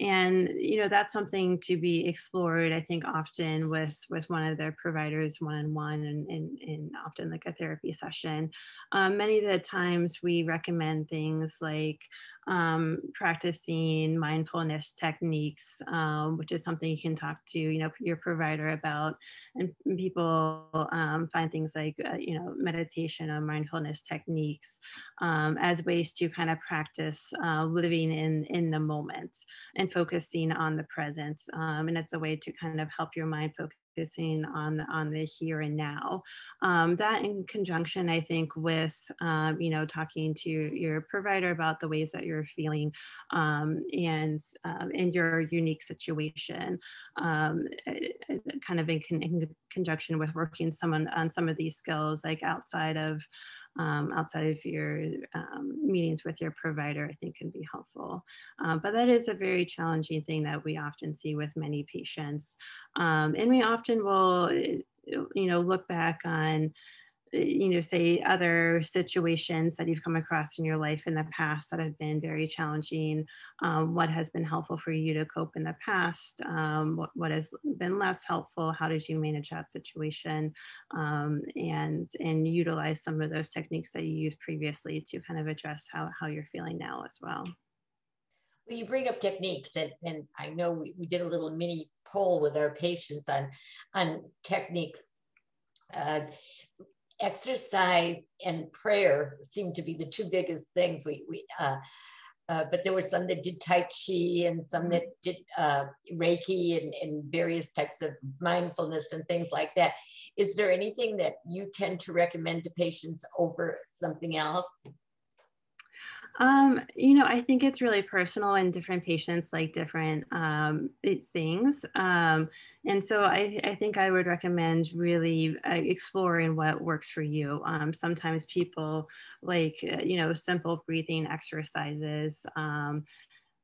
and you know that's something to be explored i think often with with one of their providers one-on-one and, and, and often like a therapy session um, many of the times we recommend things like um, practicing mindfulness techniques, um, which is something you can talk to, you know, your provider about. And people um, find things like, uh, you know, meditation or mindfulness techniques um, as ways to kind of practice uh, living in in the moment and focusing on the present. Um, and it's a way to kind of help your mind focusing on on the here and now. Um, that in conjunction, I think, with um, you know talking to your provider about the ways that you're feeling um, and um, in your unique situation, um, eh, eh, kind of in, con in conjunction with working someone on some of these skills, like outside of um, outside of your um, meetings with your provider, I think can be helpful. Um, but that is a very challenging thing that we often see with many patients. Um, and we often will, eh, you know, look back on you know, say other situations that you've come across in your life in the past that have been very challenging, um, what has been helpful for you to cope in the past, um, what, what has been less helpful, how did you manage that situation, um, and, and utilize some of those techniques that you used previously to kind of address how, how you're feeling now as well. Well, you bring up techniques, and, and I know we, we did a little mini poll with our patients on, on techniques. Uh, exercise and prayer seem to be the two biggest things we, we uh, uh, but there were some that did Tai Chi and some that did uh, Reiki and, and, various types of mindfulness and things like that. Is there anything that you tend to recommend to patients over something else? Um, you know, I think it's really personal and different patients like different um, things. Um, and so I, I, think I would recommend really uh, exploring what works for you. Um, sometimes people like, uh, you know, simple breathing exercises, um,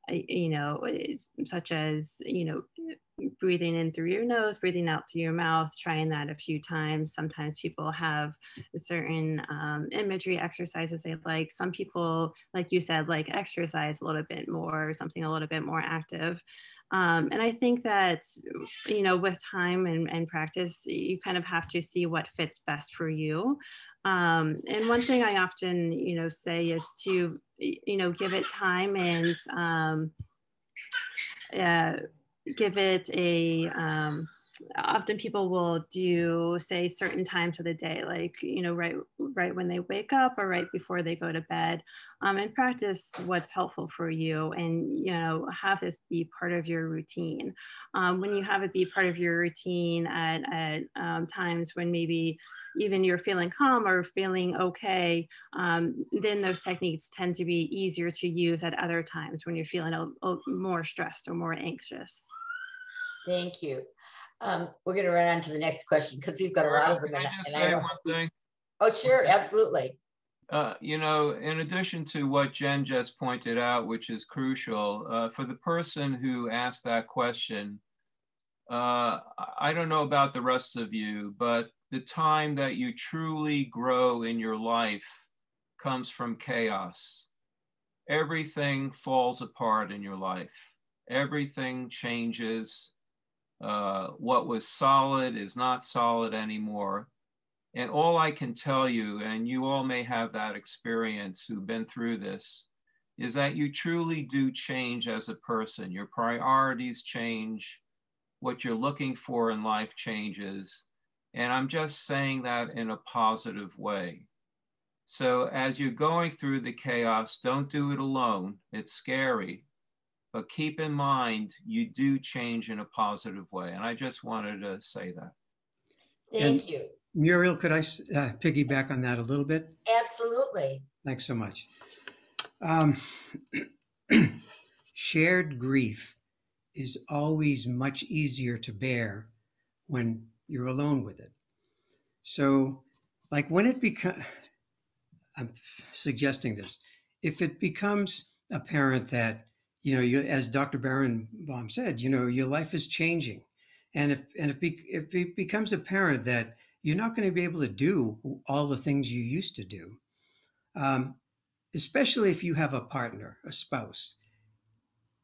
you know, such as, you know, breathing in through your nose, breathing out through your mouth, trying that a few times. Sometimes people have certain um, imagery exercises they like. Some people, like you said, like exercise a little bit more, something a little bit more active. Um, and I think that, you know, with time and, and practice, you kind of have to see what fits best for you. Um, and one thing I often, you know, say is to, you know, give it time and um, uh, give it a, um, often people will do say certain times of the day like you know right right when they wake up or right before they go to bed um, and practice what's helpful for you and you know have this be part of your routine um, when you have it be part of your routine at, at um, times when maybe even you're feeling calm or feeling okay, um, then those techniques tend to be easier to use at other times when you're feeling a, a more stressed or more anxious. Thank you. Um, we're going to run on to the next question because we've got a lot of them. Can I just say one thing? Oh, sure, absolutely. Uh, you know, in addition to what Jen just pointed out, which is crucial, uh, for the person who asked that question, uh, I don't know about the rest of you, but the time that you truly grow in your life comes from chaos. Everything falls apart in your life. Everything changes. Uh, what was solid is not solid anymore. And all I can tell you, and you all may have that experience who've been through this, is that you truly do change as a person. Your priorities change. What you're looking for in life changes. And I'm just saying that in a positive way. So as you're going through the chaos, don't do it alone. It's scary. But keep in mind, you do change in a positive way. And I just wanted to say that. Thank And- you. Muriel, could I uh, piggyback on that a little bit? Absolutely. Thanks so much. Um, shared grief is always much easier to bear when you're alone with it. So, like when it becomes, I'm suggesting this, if it becomes apparent that, you know, you, as Dr. Berenbaum said, you know, your life is changing. And if, and if, be, if it becomes apparent that you're not going to be able to do all the things you used to do, um, especially if you have a partner, a spouse,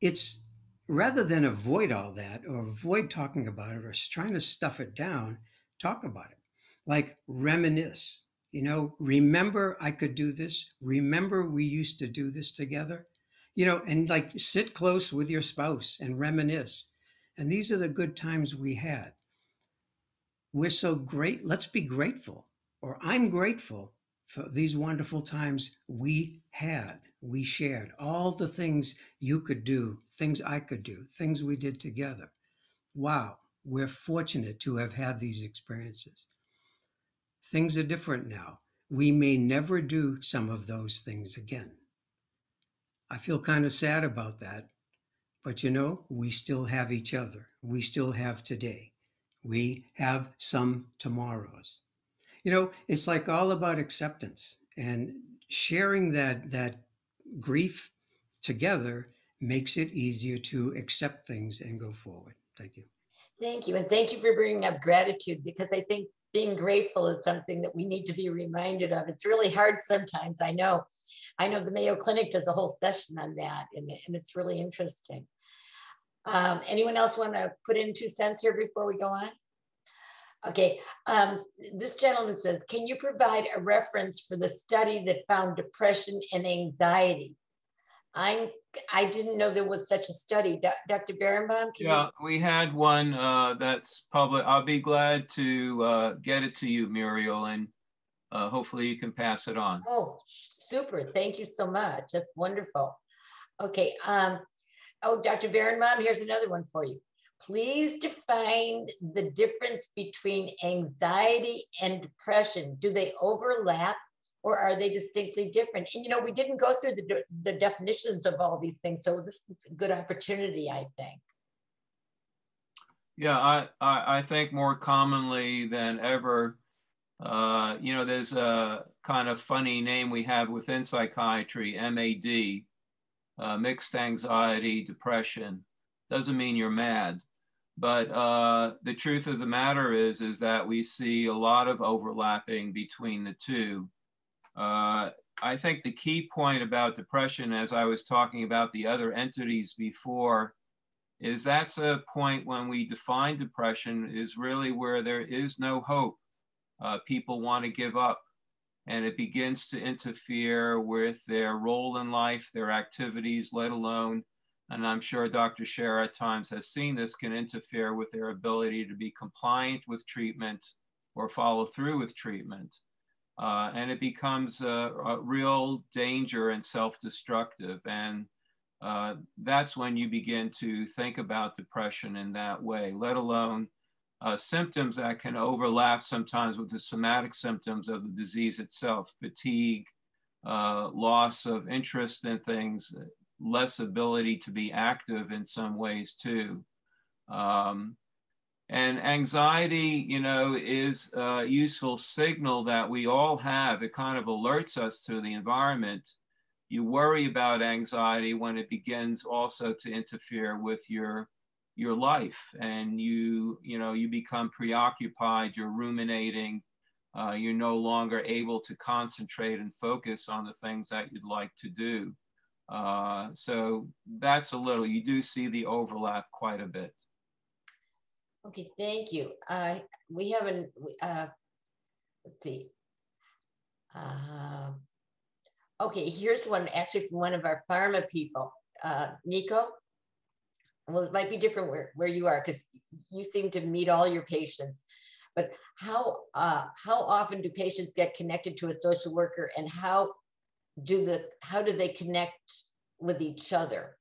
it's rather than avoid all that or avoid talking about it or trying to stuff it down, talk about it. Like reminisce, you know, remember I could do this. Remember we used to do this together, you know, and like sit close with your spouse and reminisce. And these are the good times we had. We're so great. Let's be grateful, or I'm grateful for these wonderful times we had, we shared, all the things you could do, things I could do, things we did together. Wow, we're fortunate to have had these experiences. Things are different now. We may never do some of those things again. I feel kind of sad about that, but you know, we still have each other. We still have today. We have some tomorrows you know it's like all about acceptance and sharing that that grief together makes it easier to accept things and go forward thank you Thank you. And thank you for bringing up gratitude because I think being grateful is something that we need to be reminded of. It's really hard sometimes. I know. I know the Mayo Clinic does a whole session on that, and, and it's really interesting. Um, anyone else want to put in two cents here before we go on? Okay, um, this gentleman says, can you provide a reference for the study that found depression and anxiety? I'm, I didn't know there was such a study. Do- Dr. Berenbaum, can Yeah, we had one uh, that's public. I'll be glad to uh, get it to you, Muriel, and uh, hopefully you can pass it on. Oh, super. Thank you so much. That's wonderful. Okay. Um, oh, Dr. Berenbaum, here's another one for you. Please define the difference between anxiety and depression. Do they overlap or are they distinctly different? And you know, we didn't go through the, the definitions of all these things, so this is a good opportunity, I think. Yeah, I, I, I think more commonly than ever, uh, you know, there's a kind of funny name we have within psychiatry, MAD, uh, mixed anxiety, depression. Doesn't mean you're mad. But uh, the truth of the matter is, is that we see a lot of overlapping between the two. Uh, I think the key point about depression, as I was talking about the other entities before, is that's a point when we define depression is really where there is no hope. Uh, people want to give up and it begins to interfere with their role in life, their activities, let alone and I'm sure Dr. Sher at times has seen this, can interfere with their ability to be compliant with treatment or follow through with treatment. Uh, and it becomes a, a real danger and self-destructive. And uh, that's when you begin to think about depression in that way, let alone uh, symptoms that can overlap sometimes with the somatic symptoms of the disease itself, fatigue, uh, loss of interest in things, less ability to be active in some ways too. Um, and anxiety, you know, is a useful signal that we all have. It kind of alerts us to the environment. You worry about anxiety when it begins also to interfere with your your life and you you know you become preoccupied you're ruminating uh, you're no longer able to concentrate and focus on the things that you'd like to do uh, so that's a little you do see the overlap quite a bit Okay, thank you. Uh, we haven't, uh, let's see. Uh, okay, here's one actually from one of our pharma people. Uh, Nico, well, it might be different where, where you are because you seem to meet all your patients. But how uh, how often do patients get connected to a social worker, and how do the how do they connect with each other?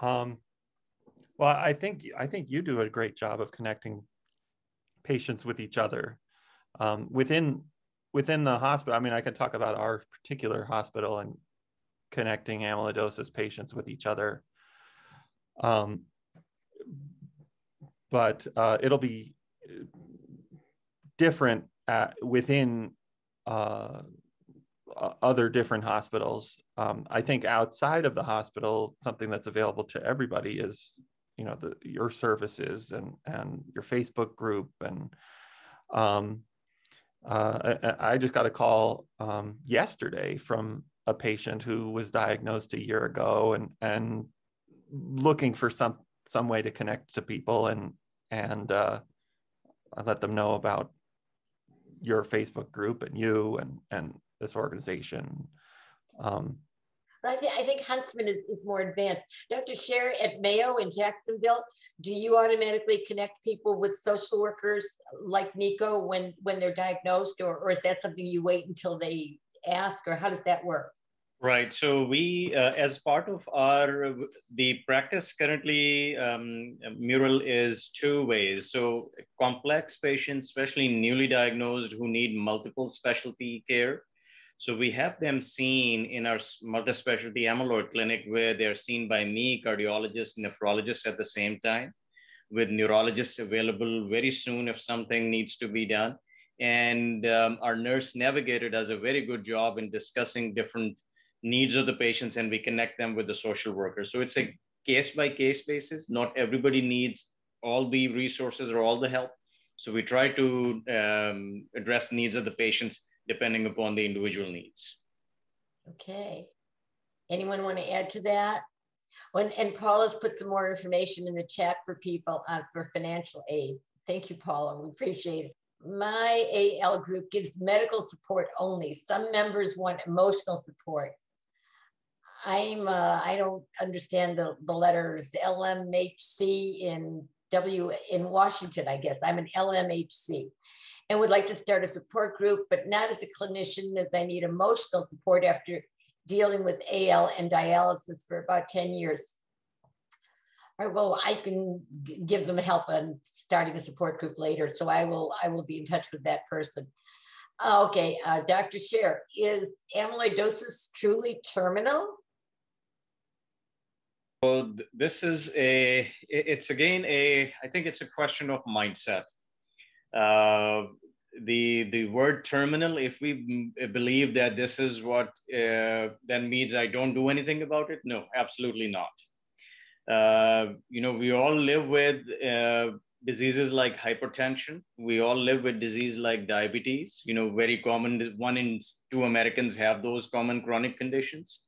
Um, well, I think I think you do a great job of connecting patients with each other um, within within the hospital. I mean, I can talk about our particular hospital and connecting amyloidosis patients with each other. Um, but uh, it'll be different at, within uh, other different hospitals. Um, I think outside of the hospital, something that's available to everybody is you know the your services and and your Facebook group and um, uh, I, I, just got a call um, yesterday from a patient who was diagnosed a year ago and and looking for some some way to connect to people and and uh, I let them know about your Facebook group and you and and this organization. Um, I, th- I think Huntsman is, is more advanced. Dr. Sher at Mayo in Jacksonville, do you automatically connect people with social workers like Nico when, when they're diagnosed, or, or is that something you wait until they ask, or how does that work? Right. So we, uh, as part of our the practice currently, um, Muriel is two ways. So complex patients, especially newly diagnosed, who need multiple specialty care, so we have them seen in our multi-specialty amyloid clinic where they're seen by me, cardiologists, nephrologists at the same time, with neurologists available very soon if something needs to be done. And um, our nurse navigator does a very good job in discussing different needs of the patients and we connect them with the social workers. So it's a case by case basis. Not everybody needs all the resources or all the help. So we try to um, address needs of the patients depending upon the individual needs. Okay. Anyone want to add to that? and, and Paula's put some more information in the chat for people uh, for financial aid. Thank you, Paula. We appreciate it. My AL group gives medical support only. Some members want emotional support. I'm uh, I don't understand the, the letters LMHC in W in Washington, I guess. I'm an LMHC and would like to start a support group, but not as a clinician as I need emotional support after dealing with AL and dialysis for about 10 years. Or well, I can give them help on starting a support group later. So I will I will be in touch with that person. Uh, okay, uh, Dr. Sher, is amyloidosis truly terminal? Well, this is a, it's again a, I think it's a question of mindset. Uh, the the word terminal if we believe that this is what uh, then means i don't do anything about it no absolutely not. Uh, you know we all live with uh, diseases like hypertension. We all live with disease like diabetes. You know very common one in two americans have those common chronic conditions.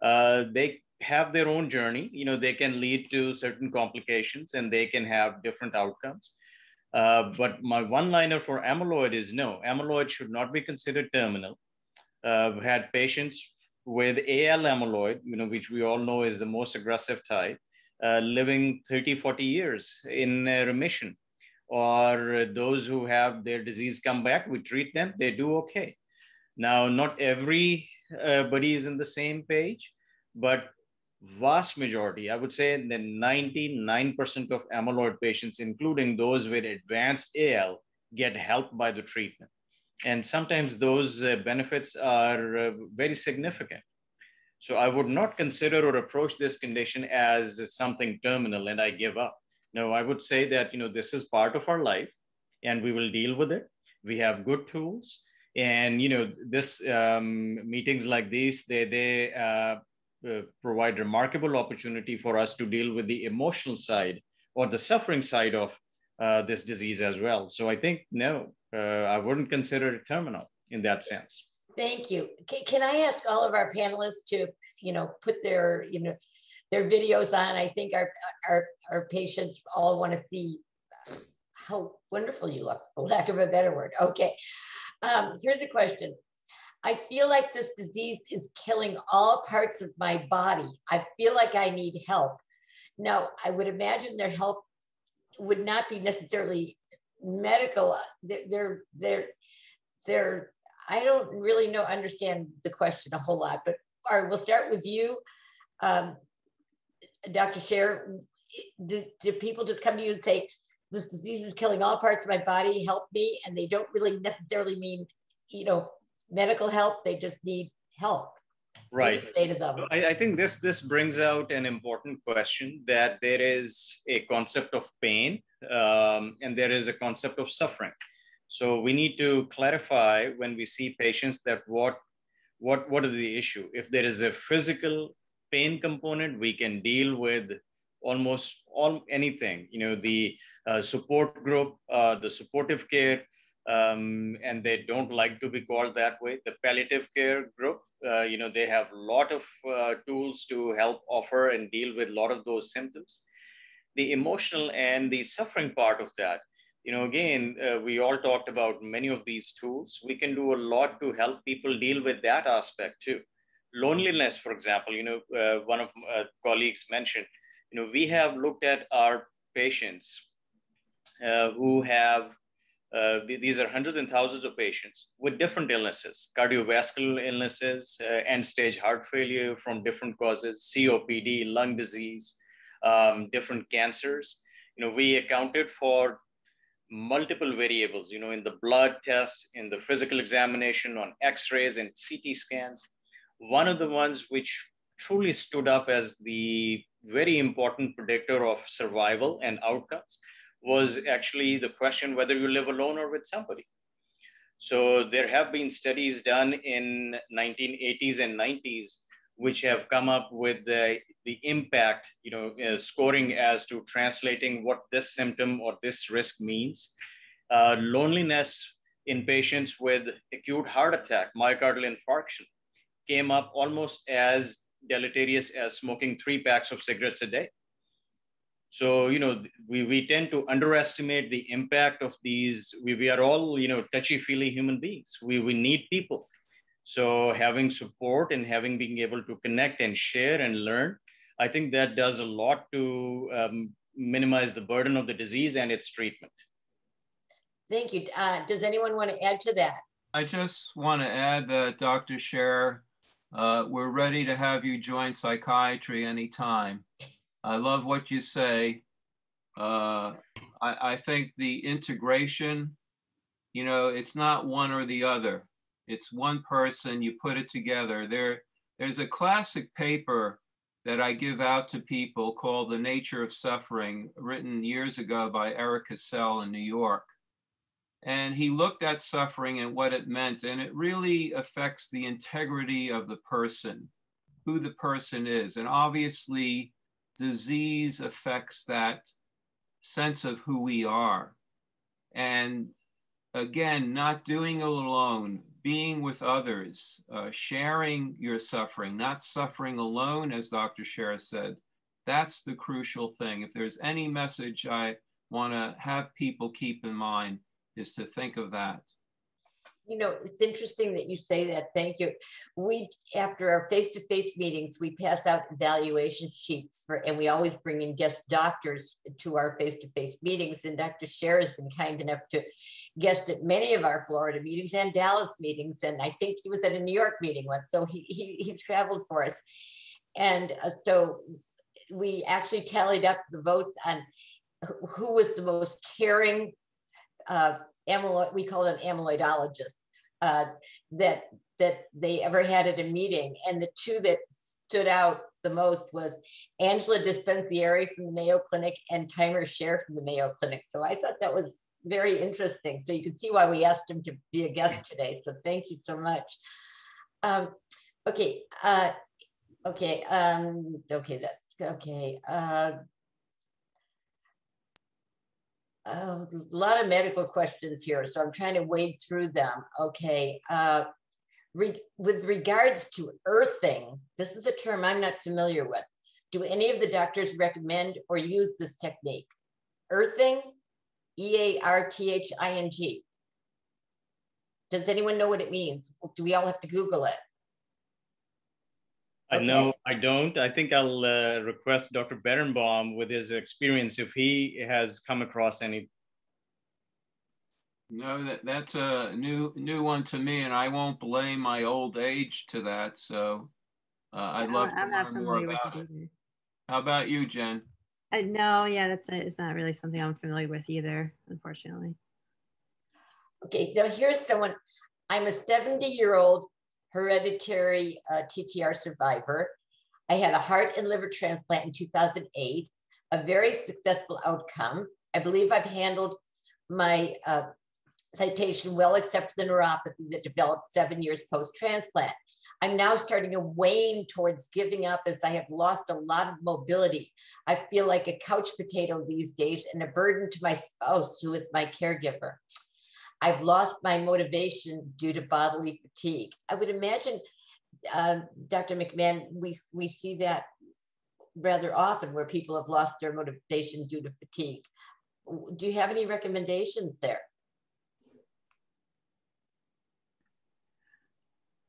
Uh, they have their own journey. You know they can lead to certain complications and they can have different outcomes uh, but my one liner for amyloid is no, amyloid should not be considered terminal. Uh, I've had patients with AL amyloid, you know, which we all know is the most aggressive type, uh, living 30, 40 years in remission. Or those who have their disease come back, we treat them, they do okay. Now, not everybody is in the same page, but vast majority, I would say the 99% of amyloid patients, including those with advanced AL, get help by the treatment. And sometimes those uh, benefits are uh, very significant. So I would not consider or approach this condition as something terminal and I give up. No, I would say that, you know, this is part of our life and we will deal with it. We have good tools and, you know, this um, meetings like these, they, they uh, uh, provide remarkable opportunity for us to deal with the emotional side or the suffering side of uh, this disease as well. So I think, no, uh, I wouldn't consider it terminal in that sense. Thank you. Can, can I ask all of our panelists to, you know, put their, you know, their videos on? I think our, our, our patients all want to see how wonderful you look, for lack of a better word. Okay. Um, here's a question. I feel like this disease is killing all parts of my body. I feel like I need help. Now, I would imagine their help would not be necessarily medical. They're, they're, they're, I don't really know, understand the question a whole lot, but all right, we'll start with you. Um, Dr. Sher, do, do people just come to you and say, this disease is killing all parts of my body, help me? And they don't really necessarily mean, you know, medical help, they just need help. Right. Say to them. I, I think this this brings out an important question that there is a concept of pain um, and there is a concept of suffering. So we need to clarify when we see patients that what what what is the issue. If there is a physical pain component, we can deal with almost all anything. You know, the uh, support group, uh, the supportive care, um, and they don't like to be called that way. The palliative care group, uh, you know, they have a lot of uh, tools to help offer and deal with a lot of those symptoms. The emotional and the suffering part of that, you know, again, uh, we all talked about many of these tools. We can do a lot to help people deal with that aspect too. Loneliness, for example, you know, uh, one of uh, colleagues mentioned, you know, we have looked at our patients uh, who have uh, these are hundreds and thousands of patients with different illnesses, cardiovascular illnesses, uh, end stage heart failure from different causes, COPD, lung disease, um, different cancers. You know, we accounted for multiple variables, you know, in the blood test, in the physical examination, on x-rays and CT scans. One of the ones which truly stood up as the very important predictor of survival and outcomes was actually the question whether you live alone or with somebody. So there have been studies done in 1980s and 90s which have come up with the, the impact, you know, uh, scoring as to translating what this symptom or this risk means. Uh, loneliness in patients with acute heart attack, myocardial infarction, came up almost as deleterious as smoking three packs of cigarettes a day. So, you know, we, we tend to underestimate the impact of these. We, we are all, you know, touchy feely human beings. We, we need people. So having support and having being able to connect and share and learn, I think that does a lot to um, minimize the burden of the disease and its treatment. Thank you. Uh, does anyone want to add to that? I just want to add that Dr. Sher, uh, we're ready to have you join psychiatry anytime. I love what you say. Uh, I, I think the integration, you know, it's not one or the other. It's one person, you put it together. There, there's a classic paper that I give out to people called The Nature of Suffering, written years ago by Eric Cassell in New York. And he looked at suffering and what it meant, and it really affects the integrity of the person, who the person is. And obviously, disease affects that sense of who we are. And again, not doing it alone, being with others, uh, sharing your suffering, not suffering alone, as Dr. Sher said. That's the crucial thing. If there's any message I want to have people keep in mind, is to think of that. You know, it's interesting that you say that. Thank you. We, after our face-to-face meetings, we pass out evaluation sheets for, and we always bring in guest doctors to our face-to-face meetings. And Dr. Sher has been kind enough to guest at many of our Florida meetings and Dallas meetings. And I think he was at a New York meeting once, so he, he he's traveled for us. And uh, so we actually tallied up the votes on who was the most caring uh, amyloid, we call them amyloidologists, uh, that that they ever had at a meeting. And the two that stood out the most was Angela Dispenzieri from the Mayo Clinic and Taimur Sher from the Mayo Clinic. So I thought that was very interesting. So you can see why we asked him to be a guest today. So thank you so much. Um, okay, uh, okay, um, okay, that's okay. Uh, oh, a lot of medical questions here, so I'm trying to wade through them. Okay. Uh, re with regards to earthing, this is a term I'm not familiar with. Do any of the doctors recommend or use this technique? Earthing, E A R T H I N G. Does anyone know what it means? Do we all have to Google it? Okay. No, I don't. I think I'll uh, request Dr. Berenbaum with his experience if he has come across any. No, that that's a new new one to me, and I won't blame my old age to that. So uh, I'd love to learn more about it. it. How about you, Jen? Uh, no, yeah, that's it's not really something I'm familiar with either, unfortunately. Okay, now here's someone. I'm a 70 year old hereditary uh, TTR survivor. I had a heart and liver transplant in 2008, a very successful outcome. I believe I've handled my uh, citation well, except for the neuropathy that developed seven years post transplant. I'm now starting to wane towards giving up as I have lost a lot of mobility. I feel like a couch potato these days and a burden to my spouse, who is my caregiver. I've lost my motivation due to bodily fatigue. I would imagine, uh, Dr. McMahon, we, we see that rather often where people have lost their motivation due to fatigue. Do you have any recommendations there?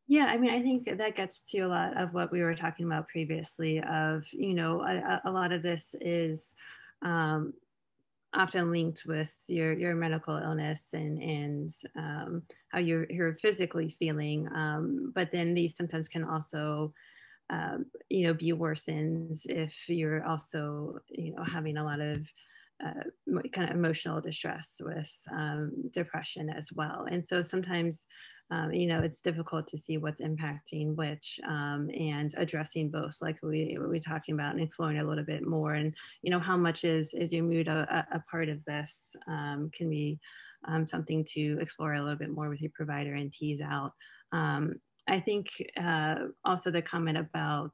Yeah, I mean, I think that gets to a lot of what we were talking about previously. Of you know, a, a lot of this is um, often linked with your, your medical illness and, and um, how you're, you're physically feeling. Um, but then these symptoms can also, um, you know, be worsened if you're also, you know, having a lot of uh, kind of emotional distress with um, depression as well. And so sometimes um, you know, it's difficult to see what's impacting which um, and addressing both, like we were talking about, and exploring a little bit more. And you know, how much is is your mood a, a part of this? Um, can be um, something to explore a little bit more with your provider and tease out. Um, I think uh, also the comment about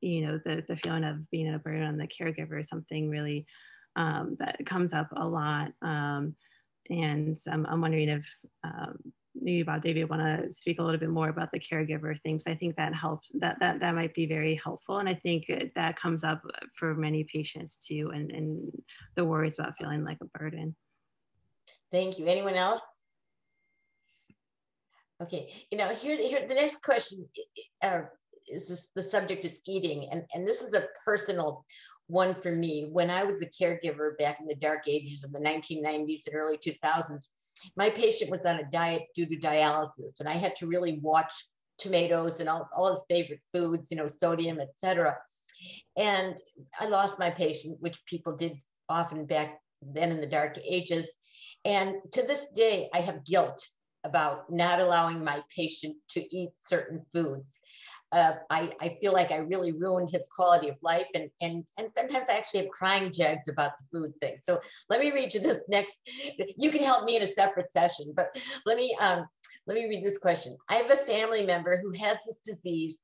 you know the the feeling of being a burden on the caregiver is something really um, that comes up a lot. and I'm, I'm wondering if maybe Bob David want to speak a little bit more about the caregiver things. I think that helps. That that that might be very helpful, and I think that comes up for many patients too, and and the worries about feeling like a burden. Thank you. Anyone else? Okay, you know, here, here the next question uh, is this, the subject is eating, and and this is a personal one for me. When I was a caregiver back in the dark ages of the 1990s and early 2000s, my patient was on a diet due to dialysis, and I had to really watch tomatoes and all, all his favorite foods, you know, sodium, etc. And I lost my patient, which people did often back then in the dark ages. And to this day, I have guilt about not allowing my patient to eat certain foods uh, I, I feel like I really ruined his quality of life. And, and, and sometimes I actually have crying jags about the food thing. So let me read you this next, you can help me in a separate session, but let me, um, let me read this question. I have a family member who has this disease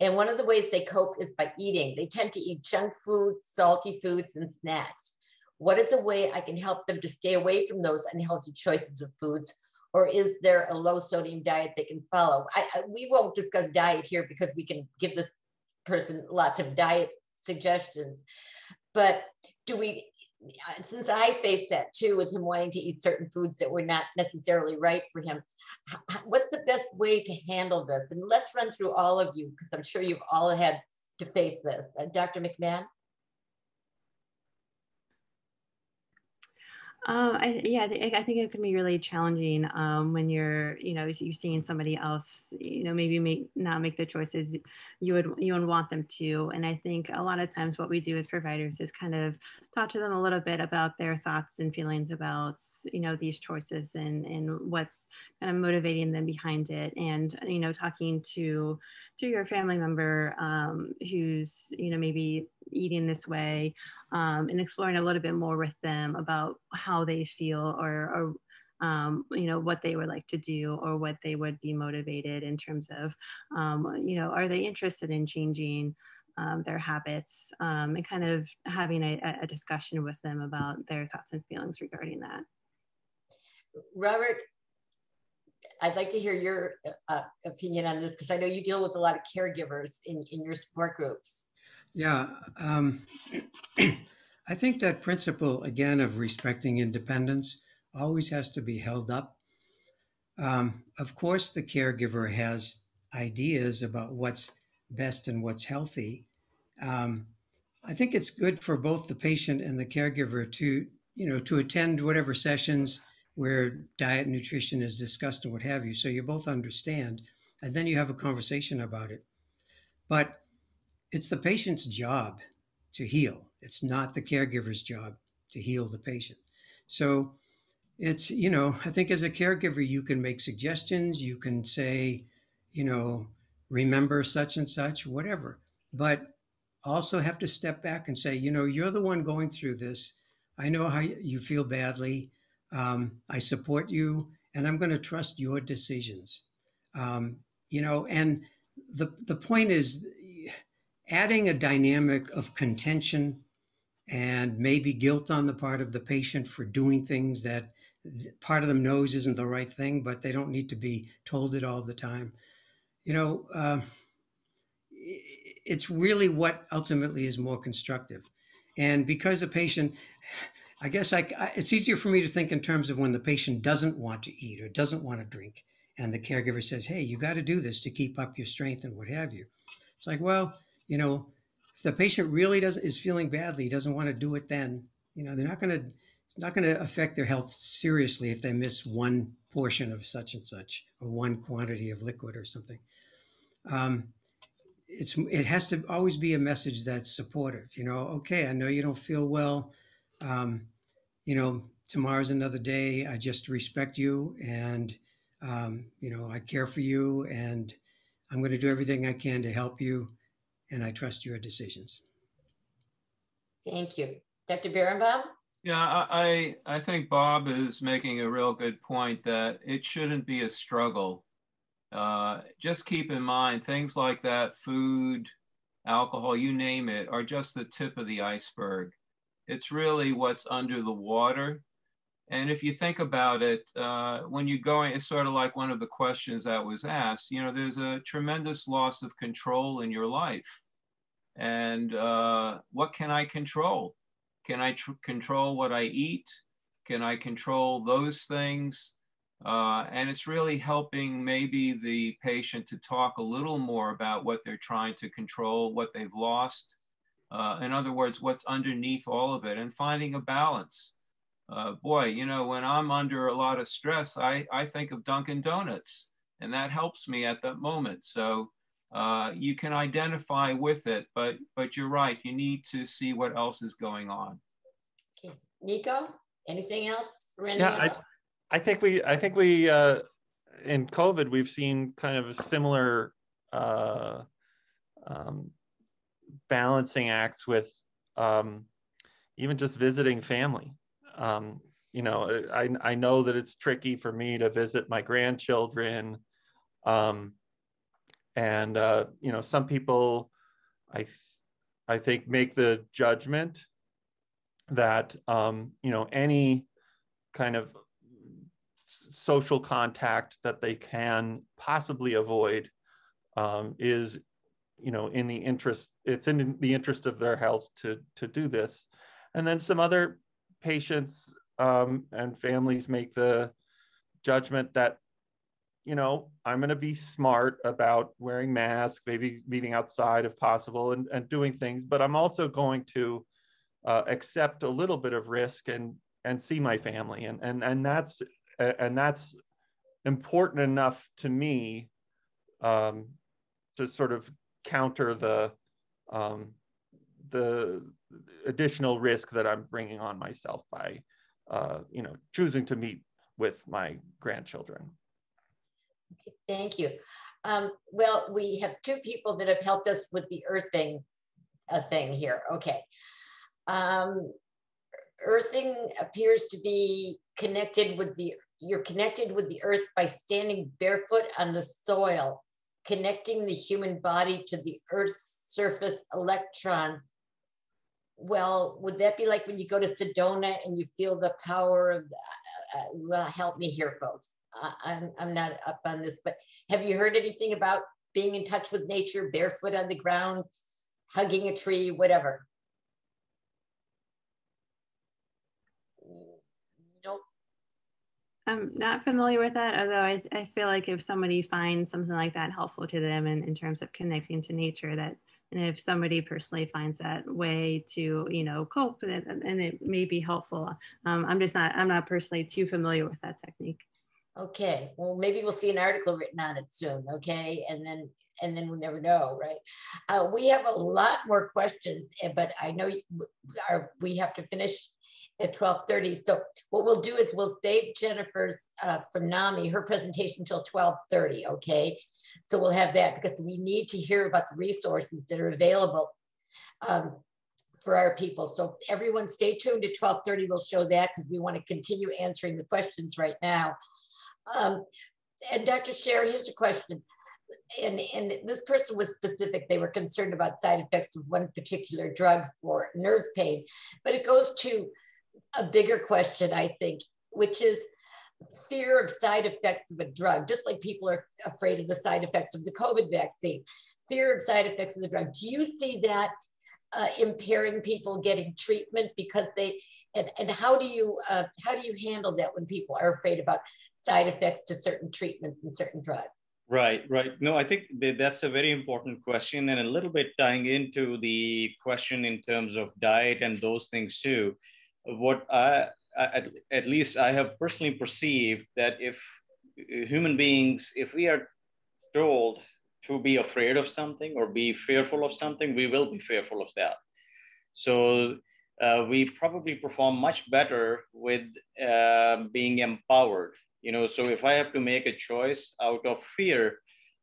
and one of the ways they cope is by eating. They tend to eat junk foods, salty foods, and snacks. What is a way I can help them to stay away from those unhealthy choices of foods or is there a low sodium diet they can follow? I, I, we won't discuss diet here because we can give this person lots of diet suggestions. But do we, since I faced that too with him wanting to eat certain foods that were not necessarily right for him, what's the best way to handle this? And let's run through all of you because I'm sure you've all had to face this. Uh, Dr. McMahon? Uh, I, yeah, I think it can be really challenging um, when you're, you know, you're seeing somebody else, you know, maybe make not make the choices you would you would want them to. And I think a lot of times what we do as providers is kind of talk to them a little bit about their thoughts and feelings about, you know, these choices and and what's kind of motivating them behind it. And you know, talking to to your family member um, who's, you know, maybe eating this way um, and exploring a little bit more with them about how they feel or, or um, you know what they would like to do or what they would be motivated in terms of um, you know are they interested in changing um, their habits um, and kind of having a, a, discussion with them about their thoughts and feelings regarding that? Robert i'd like to hear your uh, opinion on this because i know you deal with a lot of caregivers in, in your support groups yeah. Um, I think that principle, again, of respecting independence always has to be held up. Um, of course, the caregiver has ideas about what's best and what's healthy. Um, I think it's good for both the patient and the caregiver to, you know, to attend whatever sessions where diet and nutrition is discussed and what have you. So you both understand, and then you have a conversation about it. But it's the patient's job to heal. It's not the caregiver's job to heal the patient. So it's, you know, I think as a caregiver, you can make suggestions, you can say, you know, remember such and such, whatever. But also have to step back and say, you know, you're the one going through this. I know how you feel badly. Um, I support you, and I'm going to trust your decisions. Um, you know, and the the point is, adding a dynamic of contention and maybe guilt on the part of the patient for doing things that part of them knows isn't the right thing, but they don't need to be told it all the time. You know, uh, it's really what ultimately is more constructive. And because a patient, I guess I, it's easier for me to think in terms of when the patient doesn't want to eat or doesn't want to drink, and the caregiver says, "Hey, you got to do this to keep up your strength and what have you." It's like, well, you know, if the patient really doesn't is feeling badly, doesn't want to do it then, you know, they're not going to, it's not going to affect their health seriously if they miss one portion of such and such or one quantity of liquid or something. Um, it's it has to always be a message that's supportive. You know, okay, I know you don't feel well. Um, you know, tomorrow's another day. I just respect you, and um, you know, I care for you, and I'm going to do everything I can to help you and I trust your decisions. Thank you. Dr. Berenbaum? Yeah, I, I think Bob is making a real good point that it shouldn't be a struggle. Uh, just keep in mind things like that, food, alcohol, you name it, are just the tip of the iceberg. It's really what's under the water. And if you think about it, uh, when you're going, it's sort of like one of the questions that was asked, you know, there's a tremendous loss of control in your life. And uh, what can I control? Can I control what I eat? Can I control those things? Uh, and it's really helping maybe the patient to talk a little more about what they're trying to control, what they've lost. Uh, in other words, what's underneath all of it and finding a balance. Uh, boy, you know, when I'm under a lot of stress, I, I think of Dunkin' Donuts and that helps me at that moment. So uh, you can identify with it, but but you're right. You need to see what else is going on. Okay, Nico, anything else for anyone? Yeah, I, I think we I think we uh, in COVID we've seen kind of similar uh, um, balancing acts with um, even just visiting family. Um, you know, I I know that it's tricky for me to visit my grandchildren. Um, and uh, you know some people i th- i think make the judgment that um, you know any kind of social contact that they can possibly avoid um, is you know in the interest it's in the interest of their health to to do this. And then some other patients um, and families make the judgment that you know i'm going to be smart about wearing masks maybe meeting outside if possible and, and doing things but i'm also going to uh, accept a little bit of risk and and see my family. And and and that's and that's important enough to me um, to sort of counter the um, the additional risk that I'm bringing on myself by uh, you know choosing to meet with my grandchildren. Thank you. Um, well, we have two people that have helped us with the earthing uh, thing here. Okay. Um, earthing appears to be connected with the you're connected with the earth by standing barefoot on the soil connecting the human body to the earth's surface electrons well would that be like when you go to sedona and you feel the power of uh, uh, well help me here folks. I, I'm, I'm not up on this but have you heard anything about being in touch with nature barefoot on the ground hugging a tree whatever I'm not familiar with that, although I, I feel like if somebody finds something like that helpful to them and in terms of connecting to nature, that and if somebody personally finds that way to you know cope and, and it may be helpful. Um, I'm just not I'm not personally too familiar with that technique. Okay, well maybe we'll see an article written on it soon. Okay, and then and then we'll never know, right? Uh, we have a lot more questions, eh, but I know we have to finish at 12.30. So what we'll do is we'll save Jennifer's uh, from NAMI, her presentation until 12.30, okay? So we'll have that because we need to hear about the resources that are available um, for our people. So everyone stay tuned at 12.30, we'll show that because we want to continue answering the questions right now. Um, and Dr. Sherry, here's a question. And, and this person was specific. They were concerned about side effects of one particular drug for nerve pain, but it goes to a bigger question, I think, which is fear of side effects of a drug, just like people are afraid of the side effects of the COVID vaccine, fear of side effects of the drug. Do you see that uh, impairing people getting treatment because they, and, and how do you, uh, how do you handle that when people are afraid about side effects to certain treatments and certain drugs? Right, right. No, I think that's a very important question and a little bit tying into the question in terms of diet and those things too what I, at, at least I have personally perceived that if human beings, if we are told to be afraid of something or be fearful of something, we will be fearful of that. So uh, we probably perform much better with uh, being empowered. You know, so if I have to make a choice out of fear,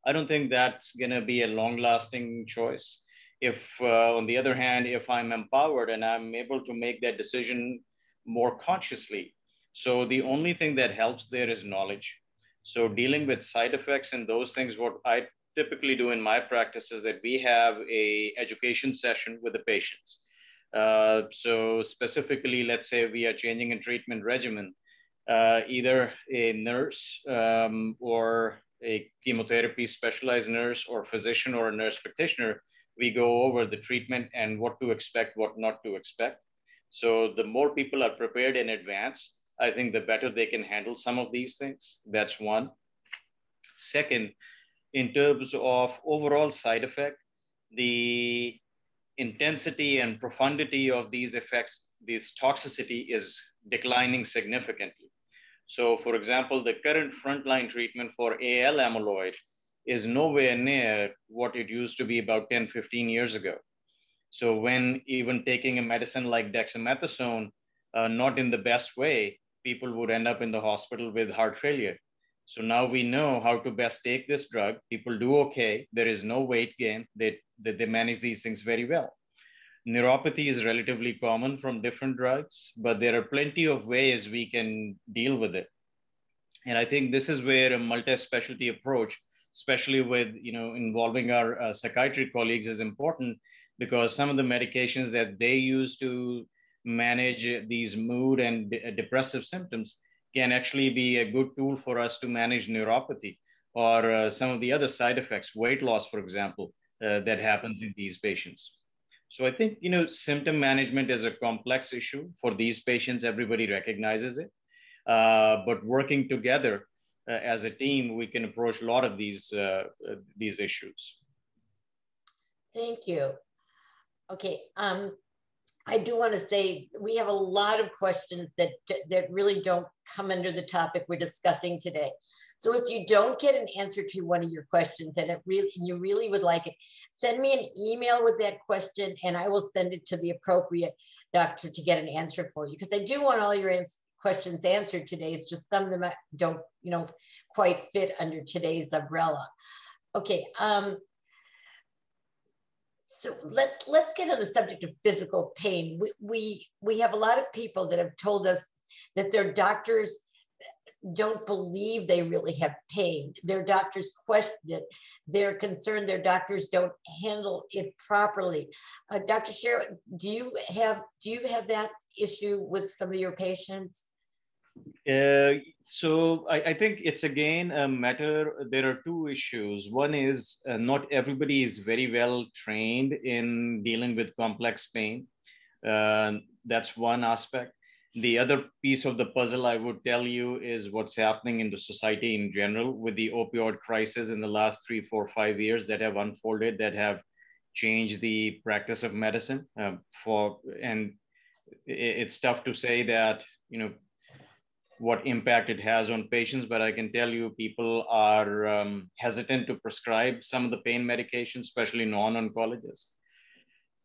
I don't think that's going to be a long-lasting choice if uh, on the other hand if i'm empowered and i'm able to make that decision more consciously. So the only thing that helps there is knowledge. So dealing with side effects and those things what i typically do in my practice is that we have a education session with the patients. Uh, so specifically let's say we are changing a treatment regimen uh, either a nurse um, or a chemotherapy specialized nurse or physician or a nurse practitioner we go over the treatment and what to expect, what not to expect. So the more people are prepared in advance, I think the better they can handle some of these things. That's one. Second, in terms of overall side effect, the intensity and profundity of these effects, this toxicity is declining significantly. So, for example, the current frontline treatment for AL amyloid is nowhere near what it used to be about 10, 15 years ago. So when even taking a medicine like dexamethasone, uh, not in the best way, people would end up in the hospital with heart failure. So now we know how to best take this drug. People do okay. There is no weight gain. They, they, they manage these things very well. Neuropathy is relatively common from different drugs, but there are plenty of ways we can deal with it. And I think this is where a multi-specialty approach especially with you know involving our uh, psychiatry colleagues is important because some of the medications that they use to manage these mood and de- depressive symptoms can actually be a good tool for us to manage neuropathy or uh, some of the other side effects weight loss for example uh, that happens in these patients So I think, you know, symptom management is a complex issue for these patients. Everybody recognizes it. Uh, but working together uh, as a team, we can approach a lot of these, uh, uh these issues. Thank you. Okay, um, I do want to say we have a lot of questions that that really don't come under the topic we're discussing today. So if you don't get an answer to one of your questions and it really and you really would like it, send me an email with that question and I will send it to the appropriate doctor to get an answer for you because I do want all your questions answered today. It's just some of them don't, you know, quite fit under today's umbrella. Okay. Um, so let's let's get on the subject of physical pain. We, we we have a lot of people that have told us that their doctors don't believe they really have pain. Their doctors question it. They're concerned their doctors don't handle it properly. Uh, Dr. Sher, do you have do you have that issue with some of your patients? Uh, so I, I, think it's again a matter. There are two issues. One is uh, not everybody is very well trained in dealing with complex pain. Uh, that's one aspect. The other piece of the puzzle I would tell you is what's happening in the society in general with the opioid crisis in the last three, four, five years that have unfolded that have changed the practice of medicine. Um, for and it's tough to say that you know what impact it has on patients, but I can tell you people are um, hesitant to prescribe some of the pain medications, especially non-oncologists.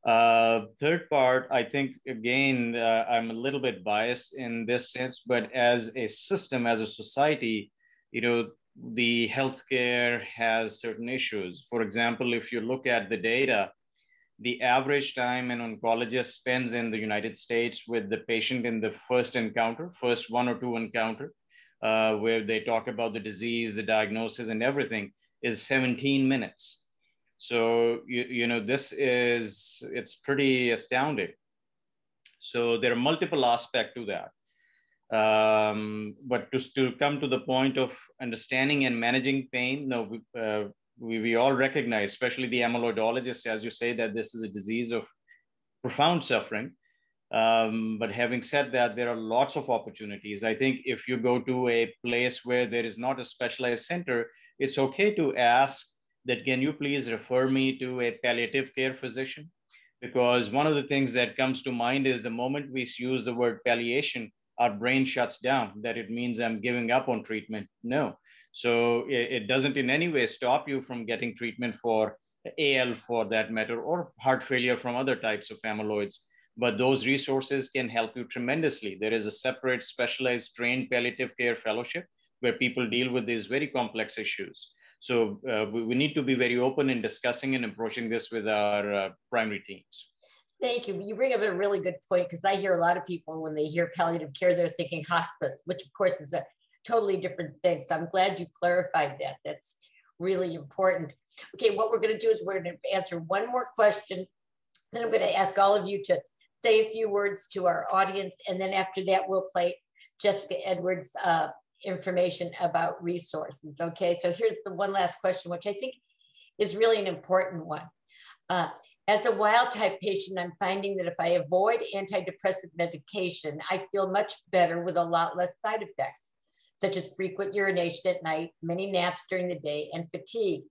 Uh, third part, I think, again, uh, I'm a little bit biased in this sense, but as a system, as a society, you know, the healthcare has certain issues. For example, if you look at the data, the average time an oncologist spends in the United States with the patient in the first encounter, first one or two encounter, uh, where they talk about the disease, the diagnosis, and everything, is 17 minutes. So you, you know this is it's pretty astounding. So there are multiple aspects to that. Um, but to, to come to the point of understanding and managing pain, no, uh, we, we all recognize, especially the amyloidologist, as you say, that this is a disease of profound suffering. Um, but having said that, there are lots of opportunities. I think if you go to a place where there is not a specialized center, it's okay to ask that can you please refer me to a palliative care physician? Because one of the things that comes to mind is the moment we use the word palliation, our brain shuts down, that it means I'm giving up on treatment. No, so it, it doesn't in any way stop you from getting treatment for AL for that matter, or heart failure from other types of amyloids. But those resources can help you tremendously. There is a separate specialized trained palliative care fellowship where people deal with these very complex issues. So uh, we, we, need to be very open in discussing and approaching this with our uh, primary teams. Thank you. You bring up a really good point because I hear a lot of people when they hear palliative care, they're thinking hospice, which of course is a totally different thing. So I'm glad you clarified that. That's really important. Okay, what we're going to do is we're going to answer one more question. Then I'm going to ask all of you to say a few words to our audience. And then after that, we'll play Jessica Edwards' uh, information about resources. Okay, so here's the one last question, which I think is really an important one. Uh, as a wild type patient, I'm finding that if I avoid antidepressant medication, I feel much better with a lot less side effects such as frequent urination at night, many naps during the day, and fatigue.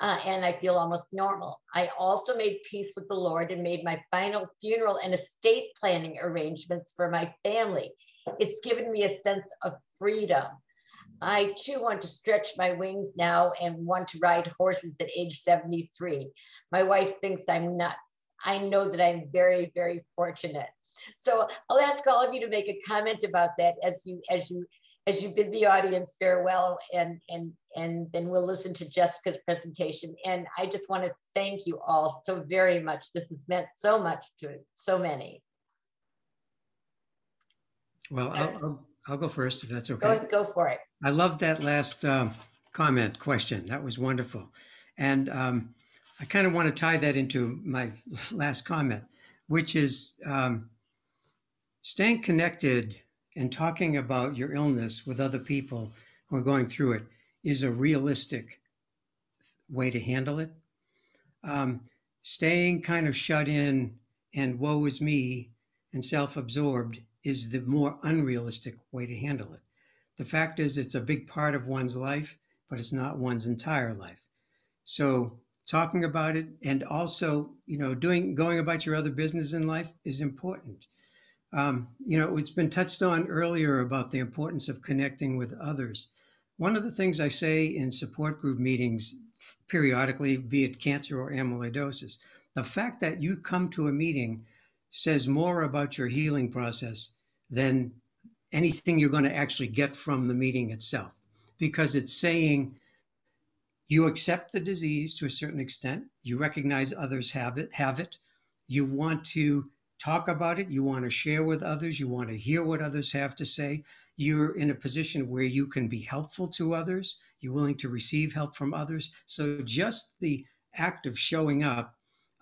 Uh, and I feel almost normal. I also made peace with the Lord and made my final funeral and estate planning arrangements for my family. It's given me a sense of freedom. I too want to stretch my wings now and want to ride horses at age 73. My wife thinks I'm nuts. I know that I'm very, very fortunate. So I'll ask all of you to make a comment about that as you as you as you bid the audience farewell and and and then we'll listen to Jessica's presentation. And I just want to thank you all so very much. This has meant so much to so many. Well, I'll, I'll, I'll go first if that's okay. Go, go for it. I love that last um, comment question. That was wonderful. And um, I kind of want to tie that into my last comment, which is um, staying connected and talking about your illness with other people who are going through it is a realistic way to handle it. Um, staying kind of shut in and woe is me and self absorbed is the more unrealistic way to handle it. The fact is, it's a big part of one's life, but it's not one's entire life. So, talking about it and also, you know, doing going about your other business in life is important. Um, you know, it's been touched on earlier about the importance of connecting with others. One of the things I say in support group meetings periodically, be it cancer or amyloidosis, the fact that you come to a meeting says more about your healing process than anything you're going to actually get from the meeting itself, because it's saying you accept the disease to a certain extent, you recognize others have it, have it, you want to talk about it, you want to share with others, you want to hear what others have to say. You're in a position where you can be helpful to others, you're willing to receive help from others. So just the act of showing up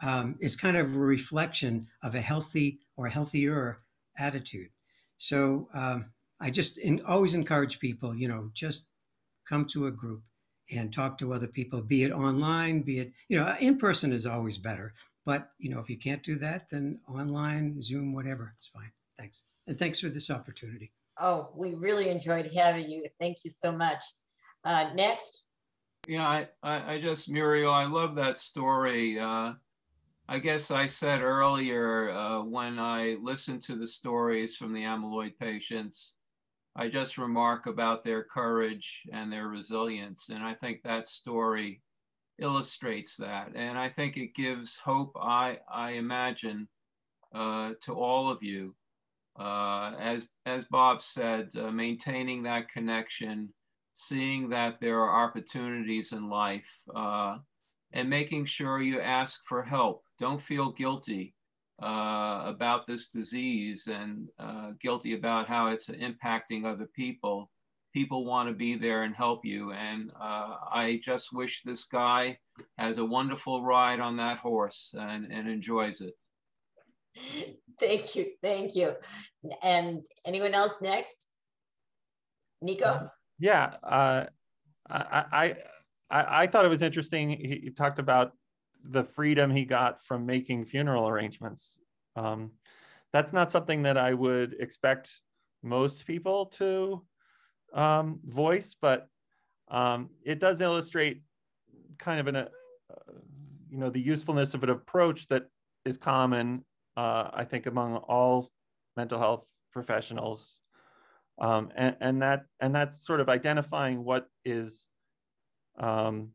um, is kind of a reflection of a healthy or healthier attitude. So um, I just in, always encourage people, you know, just come to a group and talk to other people, be it online, be it, you know, in person is always better. But, you know, if you can't do that, then online, Zoom, whatever, it's fine. Thanks. And thanks for this opportunity. Oh, we really enjoyed having you. Thank you so much. Uh, next. Yeah, I, I, I just, Muriel, I love that story. Uh, I guess I said earlier uh, when I listened to the stories from the amyloid patients, I just remark about their courage and their resilience. And I think that story illustrates that. And I think it gives hope, I, I imagine, uh, to all of you. Uh, as, as Bob said, uh, maintaining that connection, seeing that there are opportunities in life, uh, and making sure you ask for help. Don't feel guilty uh, about this disease and uh, guilty about how it's impacting other people people want to be there and help you. And uh, I just wish this guy has a wonderful ride on that horse and, and enjoys it. Thank you. Thank you. And anyone else next? Nico? Uh, yeah. Uh, I, I, I, I thought it was interesting. He, he, talked about the freedom he got from making funeral arrangements. Um, that's not something that I would expect most people to um, voice, but um, it does illustrate kind of an, uh, you know, the usefulness of an approach that is common, uh, I think, among all mental health professionals, um, and, and that and that's sort of identifying what is, um,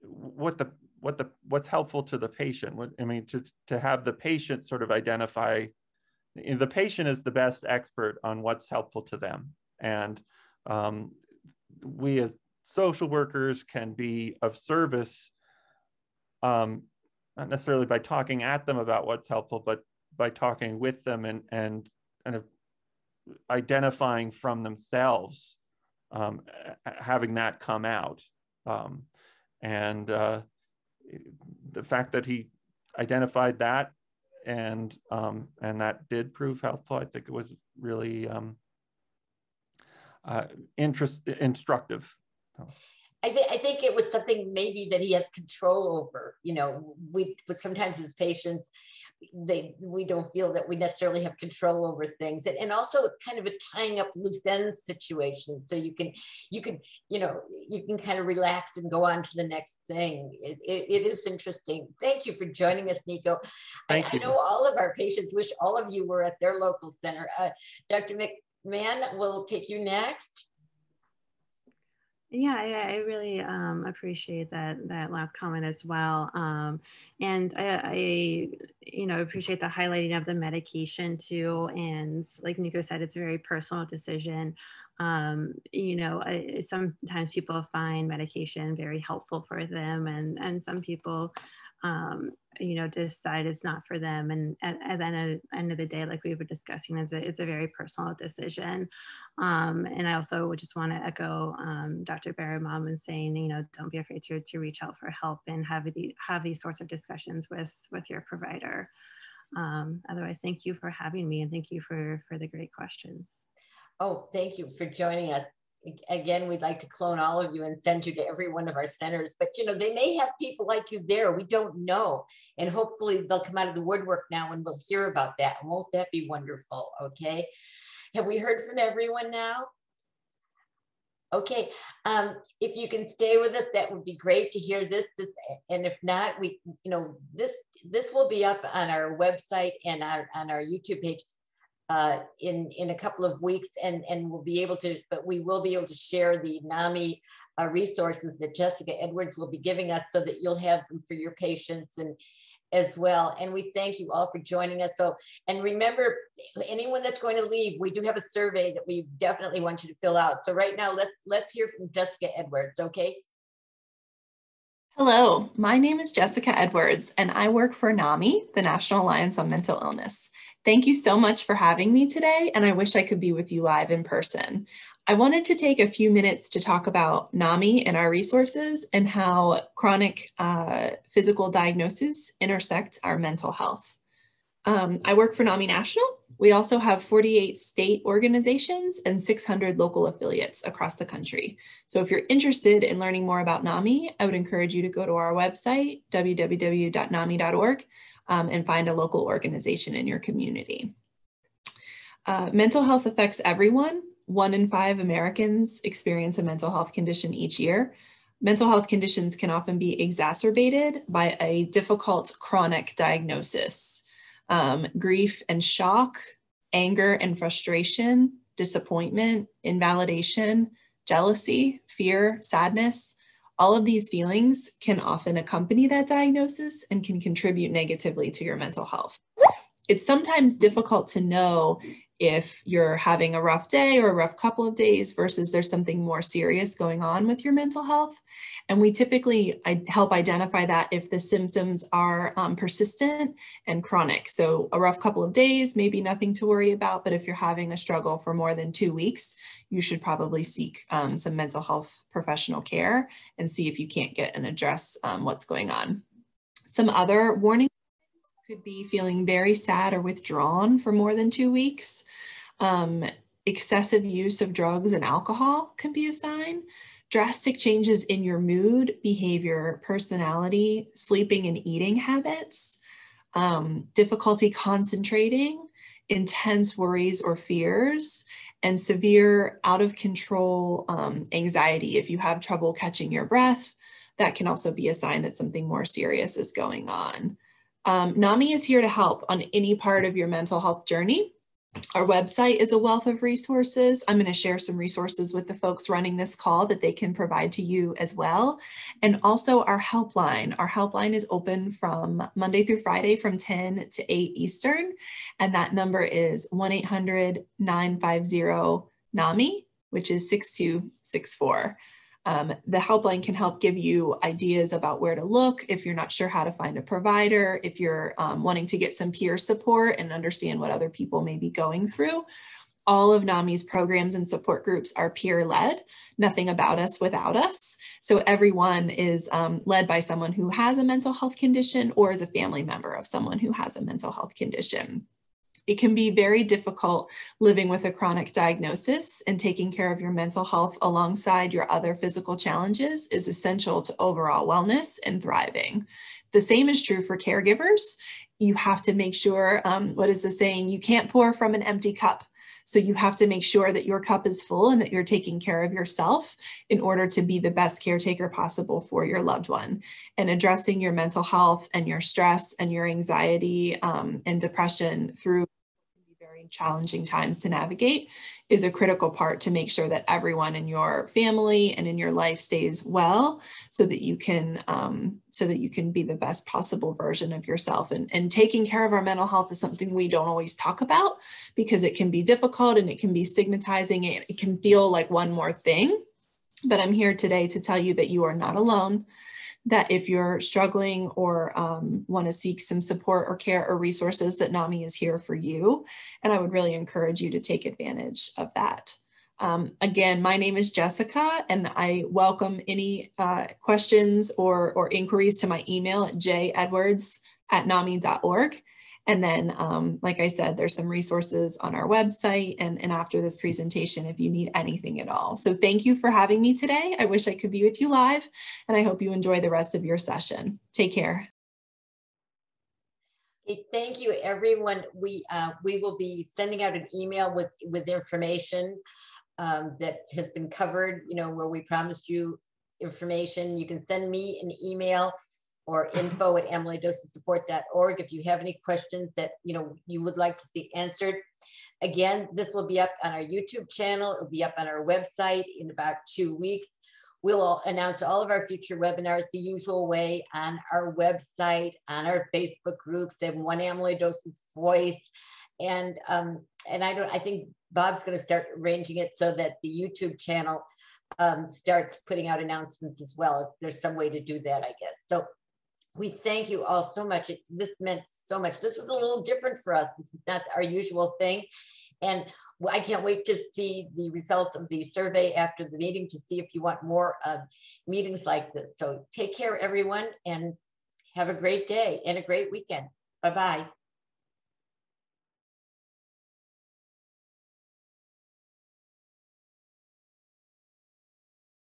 what the what the what's helpful to the patient. What, I mean, to to have the patient sort of identify, the patient is the best expert on what's helpful to them, and um, we as social workers can be of service, um, not necessarily by talking at them about what's helpful, but by talking with them and, and of identifying from themselves, um, having that come out. Um, and uh, the fact that he identified that and um, and that did prove helpful, I think it was really um, uh, interest instructive. I, th- I think it was something maybe that he has control over. You know, we but sometimes as patients, they we don't feel that we necessarily have control over things, and, and also it's kind of a tying up loose ends situation. So you can you can you know you can kind of relax and go on to the next thing. It, it, it is interesting. Thank you for joining us, Nico. I, I, know all of our patients wish all of you were at their local center. Uh, Dr. Mc, Man, we'll take you next. Yeah, I, I really um, appreciate that that last comment as well, um, and I, I, you know, appreciate the highlighting of the medication too. And like Nico said, it's a very personal decision. Um, you know, I, sometimes people find medication very helpful for them, and and some people um, you know, decide it's not for them. And at, at the end of, end of, the day, like we were discussing, it's a, it's a very personal decision. Um, and I also would just want to echo um, Dr. Berenbaum and saying, you know, don't be afraid to, to reach out for help and have, the, have these sorts of discussions with, with your provider. Um, otherwise, thank you for having me and thank you for, for the great questions. Oh, thank you for joining us. Again, we'd like to clone all of you and send you to every one of our centers, but you know, they may have people like you there. We don't know. And hopefully they'll come out of the woodwork now and we'll hear about that. And won't that be wonderful? Okay. Have we heard from everyone now? Okay, um, if you can stay with us, that would be great to hear this. This, and if not, we, you know, this this will be up on our website and our on our YouTube page uh, in in a couple of weeks, and and we'll be able to, but we will be able to share the NAMI uh, resources that Jessica Edwards will be giving us, so that you'll have them for your patients and as well. And we thank you all for joining us. So, and remember, anyone that's going to leave, we do have a survey that we definitely want you to fill out. So right now, let's let's hear from Jessica Edwards. Okay. Hello, my name is Jessica Edwards, and I work for NAMI, the National Alliance on Mental Illness. Thank you so much for having me today, and I wish I could be with you live in person. I wanted to take a few minutes to talk about NAMI and our resources and how chronic uh, physical diagnosis intersect our mental health. Um, I work for NAMI National. We also have 48 state organizations and 600 local affiliates across the country. So if you're interested in learning more about NAMI, I would encourage you to go to our website, www.nami.org, um, and find a local organization in your community. Uh, mental health affects everyone, one in five Americans experience a mental health condition each year. Mental health conditions can often be exacerbated by a difficult chronic diagnosis. Um, grief and shock, anger and frustration, disappointment, invalidation, jealousy, fear, sadness, all of these feelings can often accompany that diagnosis and can contribute negatively to your mental health. It's sometimes difficult to know if you're having a rough day or a rough couple of days versus there's something more serious going on with your mental health. And we typically help identify that if the symptoms are um, persistent and chronic. So a rough couple of days, maybe nothing to worry about, but if you're having a struggle for more than two weeks, you should probably seek um, some mental health professional care and see if you can't get and address um, what's going on. Some other warning could be feeling very sad or withdrawn for more than two weeks. Um, excessive use of drugs and alcohol can be a sign. Drastic changes in your mood, behavior, personality, sleeping and eating habits, um, difficulty concentrating, intense worries or fears, and severe out of control um, anxiety. If you have trouble catching your breath, that can also be a sign that something more serious is going on. Um, NAMI is here to help on any part of your mental health journey. Our website is a wealth of resources. I'm going to share some resources with the folks running this call that they can provide to you as well. And also our helpline. Our helpline is open from Monday through Friday from 10 to 8 Eastern. And that number is 1 800 950 NAMI, which is 6264. Um, the helpline can help give you ideas about where to look if you're not sure how to find a provider, if you're um, wanting to get some peer support and understand what other people may be going through. All of NAMI's programs and support groups are peer led, nothing about us without us. So everyone is um, led by someone who has a mental health condition or is a family member of someone who has a mental health condition. It can be very difficult living with a chronic diagnosis and taking care of your mental health alongside your other physical challenges is essential to overall wellness and thriving. The same is true for caregivers. You have to make sure, um, what is the saying? You can't pour from an empty cup. So you have to make sure that your cup is full and that you're taking care of yourself in order to be the best caretaker possible for your loved one. And addressing your mental health and your stress and your anxiety um, and depression through very challenging times to navigate is a critical part to make sure that everyone in your family and in your life stays well so that you can um, so that you can be the best possible version of yourself. And, and taking care of our mental health is something we don't always talk about because it can be difficult and it can be stigmatizing and it can feel like one more thing. But i'm here today to tell you that you are not alone that if you're struggling or um, want to seek some support or care or resources that NAMI is here for you. And I would really encourage you to take advantage of that. Um, again, my name is Jessica and I welcome any uh, questions or, or inquiries to my email at jedwards at nami.org. And then, um, like I said, there's some resources on our website and, and after this presentation if you need anything at all. So thank you for having me today. I wish I could be with you live and I hope you enjoy the rest of your session. Take care. Thank you, everyone. We uh, we will be sending out an email with with information um, that has been covered. You know, where we promised you information. You can send me an email or info at amyloidosissupport.org if you have any questions that you know you would like to see answered. Again, this will be up on our YouTube channel. It'll be up on our website in about two weeks. We'll announce all of our future webinars the usual way on our website, on our Facebook groups. They one amyloidosis voice. And um, and I don't I think Bob's going to start arranging it so that the YouTube channel um, starts putting out announcements as well. If there's some way to do that, I guess. So we thank you all so much. It, this meant so much. This was a little different for us. This is not our usual thing. And I can't wait to see the results of the survey after the meeting to see if you want more uh, meetings like this. So take care, everyone, and have a great day and a great weekend. Bye-bye.